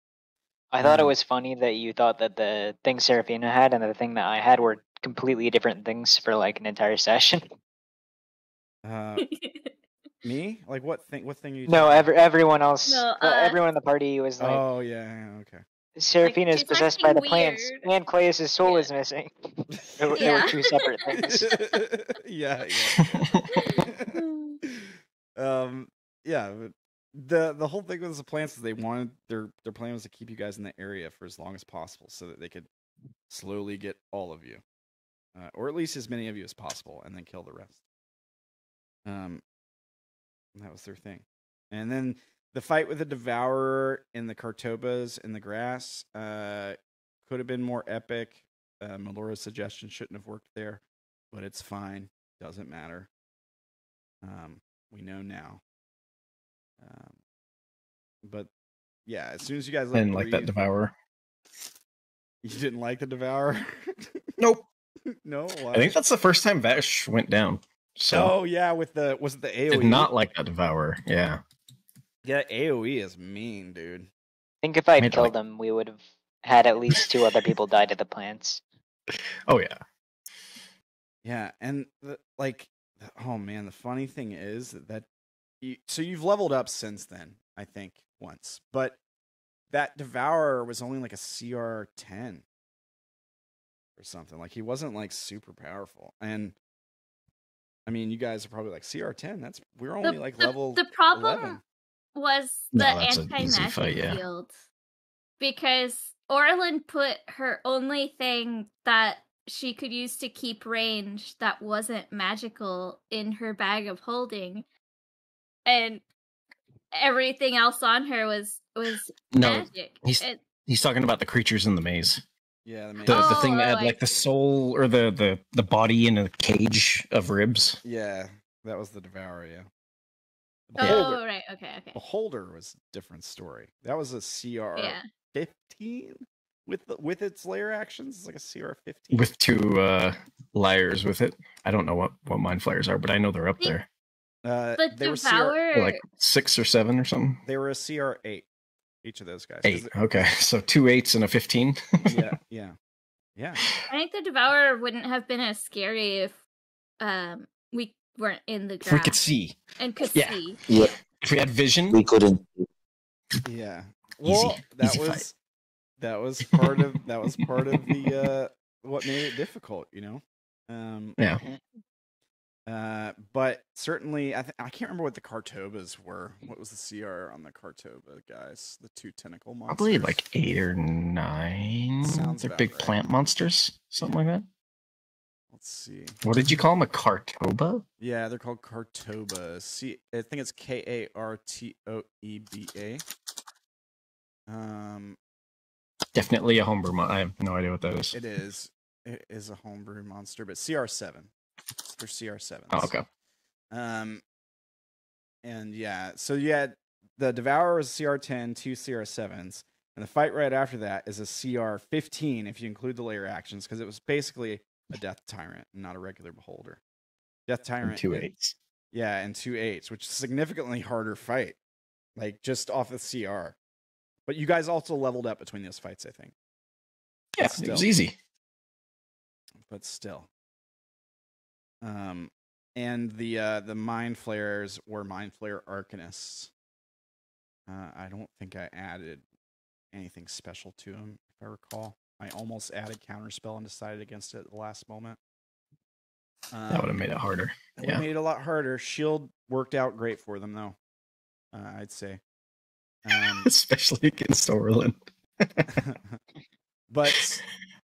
I thought it Um, was funny that you thought that the thing Seraphina had and the thing that I had were completely different things for like an entire session. Uh, me? Like what thing? What thing are you? No, every, everyone else, No, uh, uh, everyone in the party was like, Oh yeah, yeah, okay. Seraphina is possessed by the acting plants, and Claes' soul Yeah. is missing. They were, they Yeah. were two separate things. yeah, yeah. um, yeah. The the whole thing with the plants is they wanted their their plan was to keep you guys in the area for as long as possible, so that they could slowly get all of you, uh, or at least as many of you as possible, and then kill the rest. Um, that was their thing, and then the fight with the devourer and the Kartobas in the grass uh, could have been more epic. Uh, Melora's suggestion shouldn't have worked there, but it's fine. Doesn't matter. Um, we know now. Um, but yeah, as soon as you guys I didn't like that devourer. You didn't like the devourer? Nope. no. Why? I think that's the first time Vash went down. So Oh yeah, with the was it the AOE? did not like that devourer. Yeah. Yeah, AOE is mean, dude. I think if I'd Made, killed like- him, we would have had at least two other people die to the plants. Oh yeah. Yeah, and the, like, oh man, the funny thing is that you, so you've leveled up since then, I think once, but that devourer was only like a CR ten or something. Like he wasn't like super powerful, and I mean, you guys are probably like CR ten. That's we're only like the, level the problem 11. Was the that's an easy anti fight, magic yeah. field because Orilyn put her only thing that she could use to keep range that wasn't magical in her bag of holding, and everything else on her was was No, magic. he's- It- he's talking about the creatures in the maze. Yeah, the, The main- the thing Oh, that oh, had I like the soul or the the the body in a cage of ribs. yeah, that was the devourer. Yeah. Beholder. oh right, okay, okay, Beholder was a different story. That was a CR yeah. fifteen with the, with its lair actions. It's like a CR fifteen. with two uh liars with it. I don't know what what mind flayers are, but I know they're up there. uh, The they were CR, like six or seven or something. they were a CR eight. Each of those guys. Eight. Okay, so two eights and a fifteen. yeah, yeah, yeah. I think the devourer wouldn't have been as scary if um we weren't in the if we could see, and could Yeah. see. Yeah, if we had vision, we couldn't. Yeah. Easy. That Easy was fight. that was part of that was part of the uh what made it difficult, you know. Um yeah. uh but certainly I th- I can't remember what the Kartobas were. What was the CR on the Kartoba guys? The two tentacle monsters. Probably like eight or nine. Sounds They're big right. plant monsters, something like that. Let's see. What did you call them? A Kartoba? Yeah, they're called Kartoba. C I think it's K A R T O E B A. Um Definitely a homebrew. Mon- I have no idea what that is. it is it is a homebrew monster, but CR7. They're CR seven. Oh, okay. Um, and yeah, so you had the Devourer is CR10, two CR7s, and the fight right after that is a CR15 if you include the lair actions, because it was basically a Death Tyrant, and not a regular Beholder. Death Tyrant, Two is- eights. yeah, and two eights, which is a significantly harder fight, like just off the CR. But you guys also leveled up between those fights, I think. Yeah, But it was easy. but still. Um, and the uh, the mind flayers were mind flayer arcanists. Uh, I don't think I added anything special to them, if I recall. I almost added counterspell and decided against it at the last moment. Um, That would have made it harder. it yeah. made it a lot harder. Shield worked out great for them, though. Uh, I'd say. Um, Especially against Orilyn. but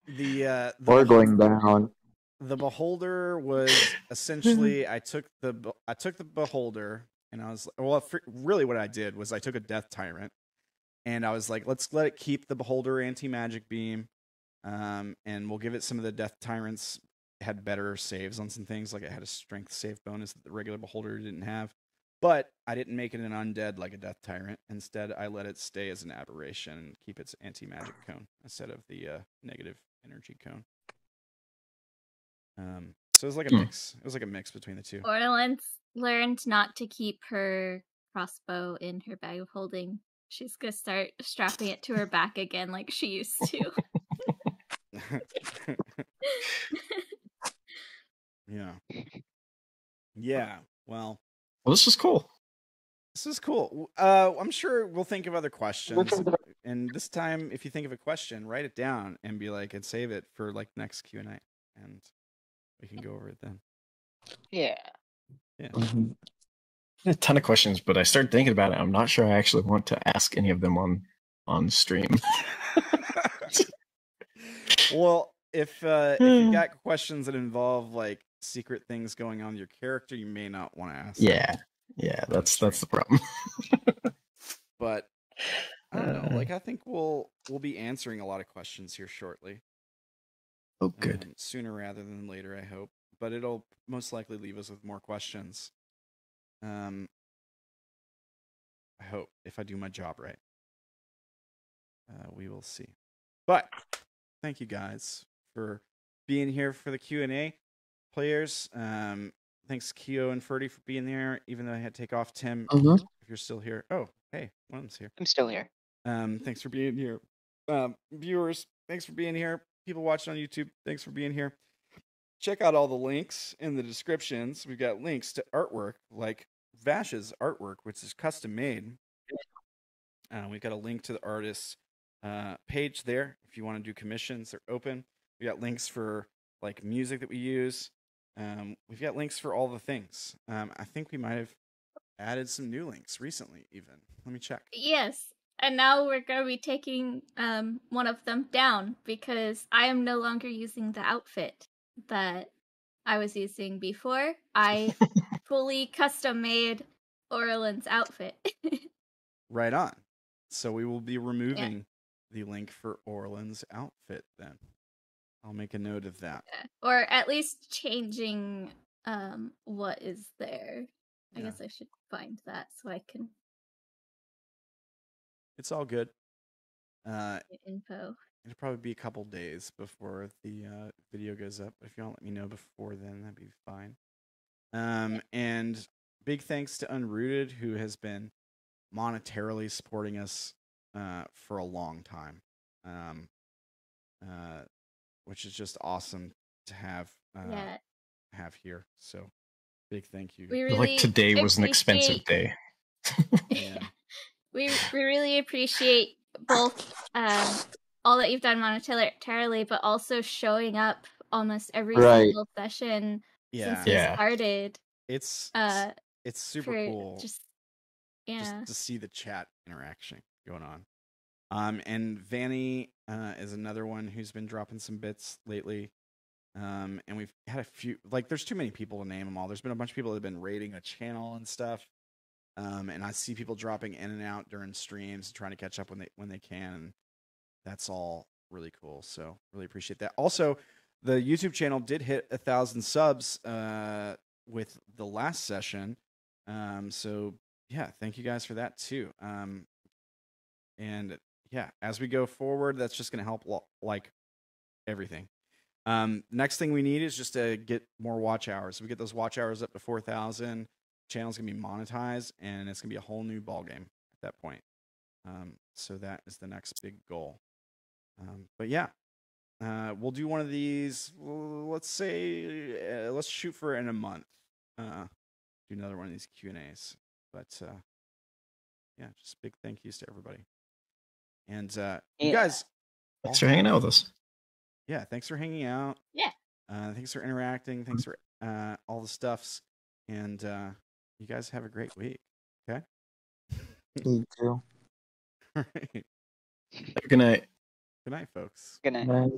the uh, the Or going down. the beholder was essentially I took the I took the beholder and I was well really what I did was I took a death tyrant and I was like let's let it keep the beholder anti magic beam um and we'll give it some of the death tyrants had better saves on some things like it had a strength save bonus that the regular beholder didn't have but I didn't make it an undead like a death tyrant instead I let it stay as an aberration and keep its anti magic cone instead of the uh, negative energy cone um, so it was like a Hmm. mix. It was like a mix between the two. Orilyn's learned not to keep her crossbow in her bag of holding. She's gonna start strapping it to her back again like she used to. yeah. Yeah. Well, Well, this is cool. this is cool. Uh, I'm sure we'll think of other questions. And this time, if you think of a question, write it down and be like, and save it for like next Q and A, and we can go over it then. Yeah. Yeah. I had a ton of questions, but I started thinking about it. I'm not sure I actually want to ask any of them on on stream. well, if uh, if you got questions that involve like secret things going on your character, you may not want to ask. yeah, yeah, that's that's the problem. but I don't know. Uh. Like I think we'll we'll be answering a lot of questions here shortly. Oh, good. um, sooner rather than later, I hope. But it'll most likely leave us with more questions. Um, I hope if I do my job right. Uh, we will see. But thank you guys for being here for the Q and A, players. Um, thanks Keo and Ferdy for being there, even though I had to take off. Tim, Mhm. if you're still here. Oh, hey, William's here. I'm still here. Um, thanks for being here. Um, viewers, thanks for being here. People watching on YouTube, thanks for being here. Check out all the links in the descriptions. We've got links to artwork like Vash's artwork, which is custom made. Uh, we've got a link to the artist's uh, page there. If you want to do commissions, they're open. We got links for like music that we use. Um, we've got links for all the things. Um, I think we might have added some new links recently, even. Let me check. yes. And now we're gonna be taking um one of them down because I am no longer using the outfit that I was using before. I fully custom made Orilyn's outfit. Right on. So we will be removing the link for Orilyn's outfit then. I'll make a note of that. or at least changing um what is there. I Yeah. guess I should find that so I can It's all good. Uh, info. it'll probably be a couple days before the uh, video goes up. But if you all let me know before then, that'd be fine. Um, and big thanks to Unrooted, who has been monetarily supporting us uh, for a long time, um, uh, which is just awesome to have uh, yeah. have here. So big thank you. We really like today was an expensive day. Yeah. we we really appreciate both um all that you've done monetarily, but also showing up almost every Right. single session yeah, since we Yeah. started. it's Uh, it's super cool Just just to see the chat interaction going on. Um, and Vanny uh, is another one who's been dropping some bits lately. Um, and we've had a few like there's too many people to name them all. There's been a bunch of people that have been rating a channel and stuff. Um, and I see people dropping in and out during streams, trying to catch up when they when they can. And that's all really cool. So really appreciate that. Also, the YouTube channel did hit a thousand subs uh, with the last session. Um, so yeah, thank you guys for that too. Um, and yeah, as we go forward, that's just going to help lo- like everything. Um, next thing we need is just to get more watch hours. If we get those watch hours up to four thousand, channel's gonna be monetized, and it's gonna be a whole new ball game at that point. Um, so that is the next big goal. Um, but yeah, uh, we'll do one of these. Let's say, uh, let's shoot for in a month. Uh, do another one of these Q and A's. But uh, yeah, just big thank yous to everybody. And uh, yeah. you guys, thanks for hanging out with us. Yeah, thanks for hanging out. Yeah. Uh, thanks for interacting. Thanks for uh, all the stuffs. And uh, you guys have a great week. Okay. You too. all right. Good night. Good night, folks. Good night.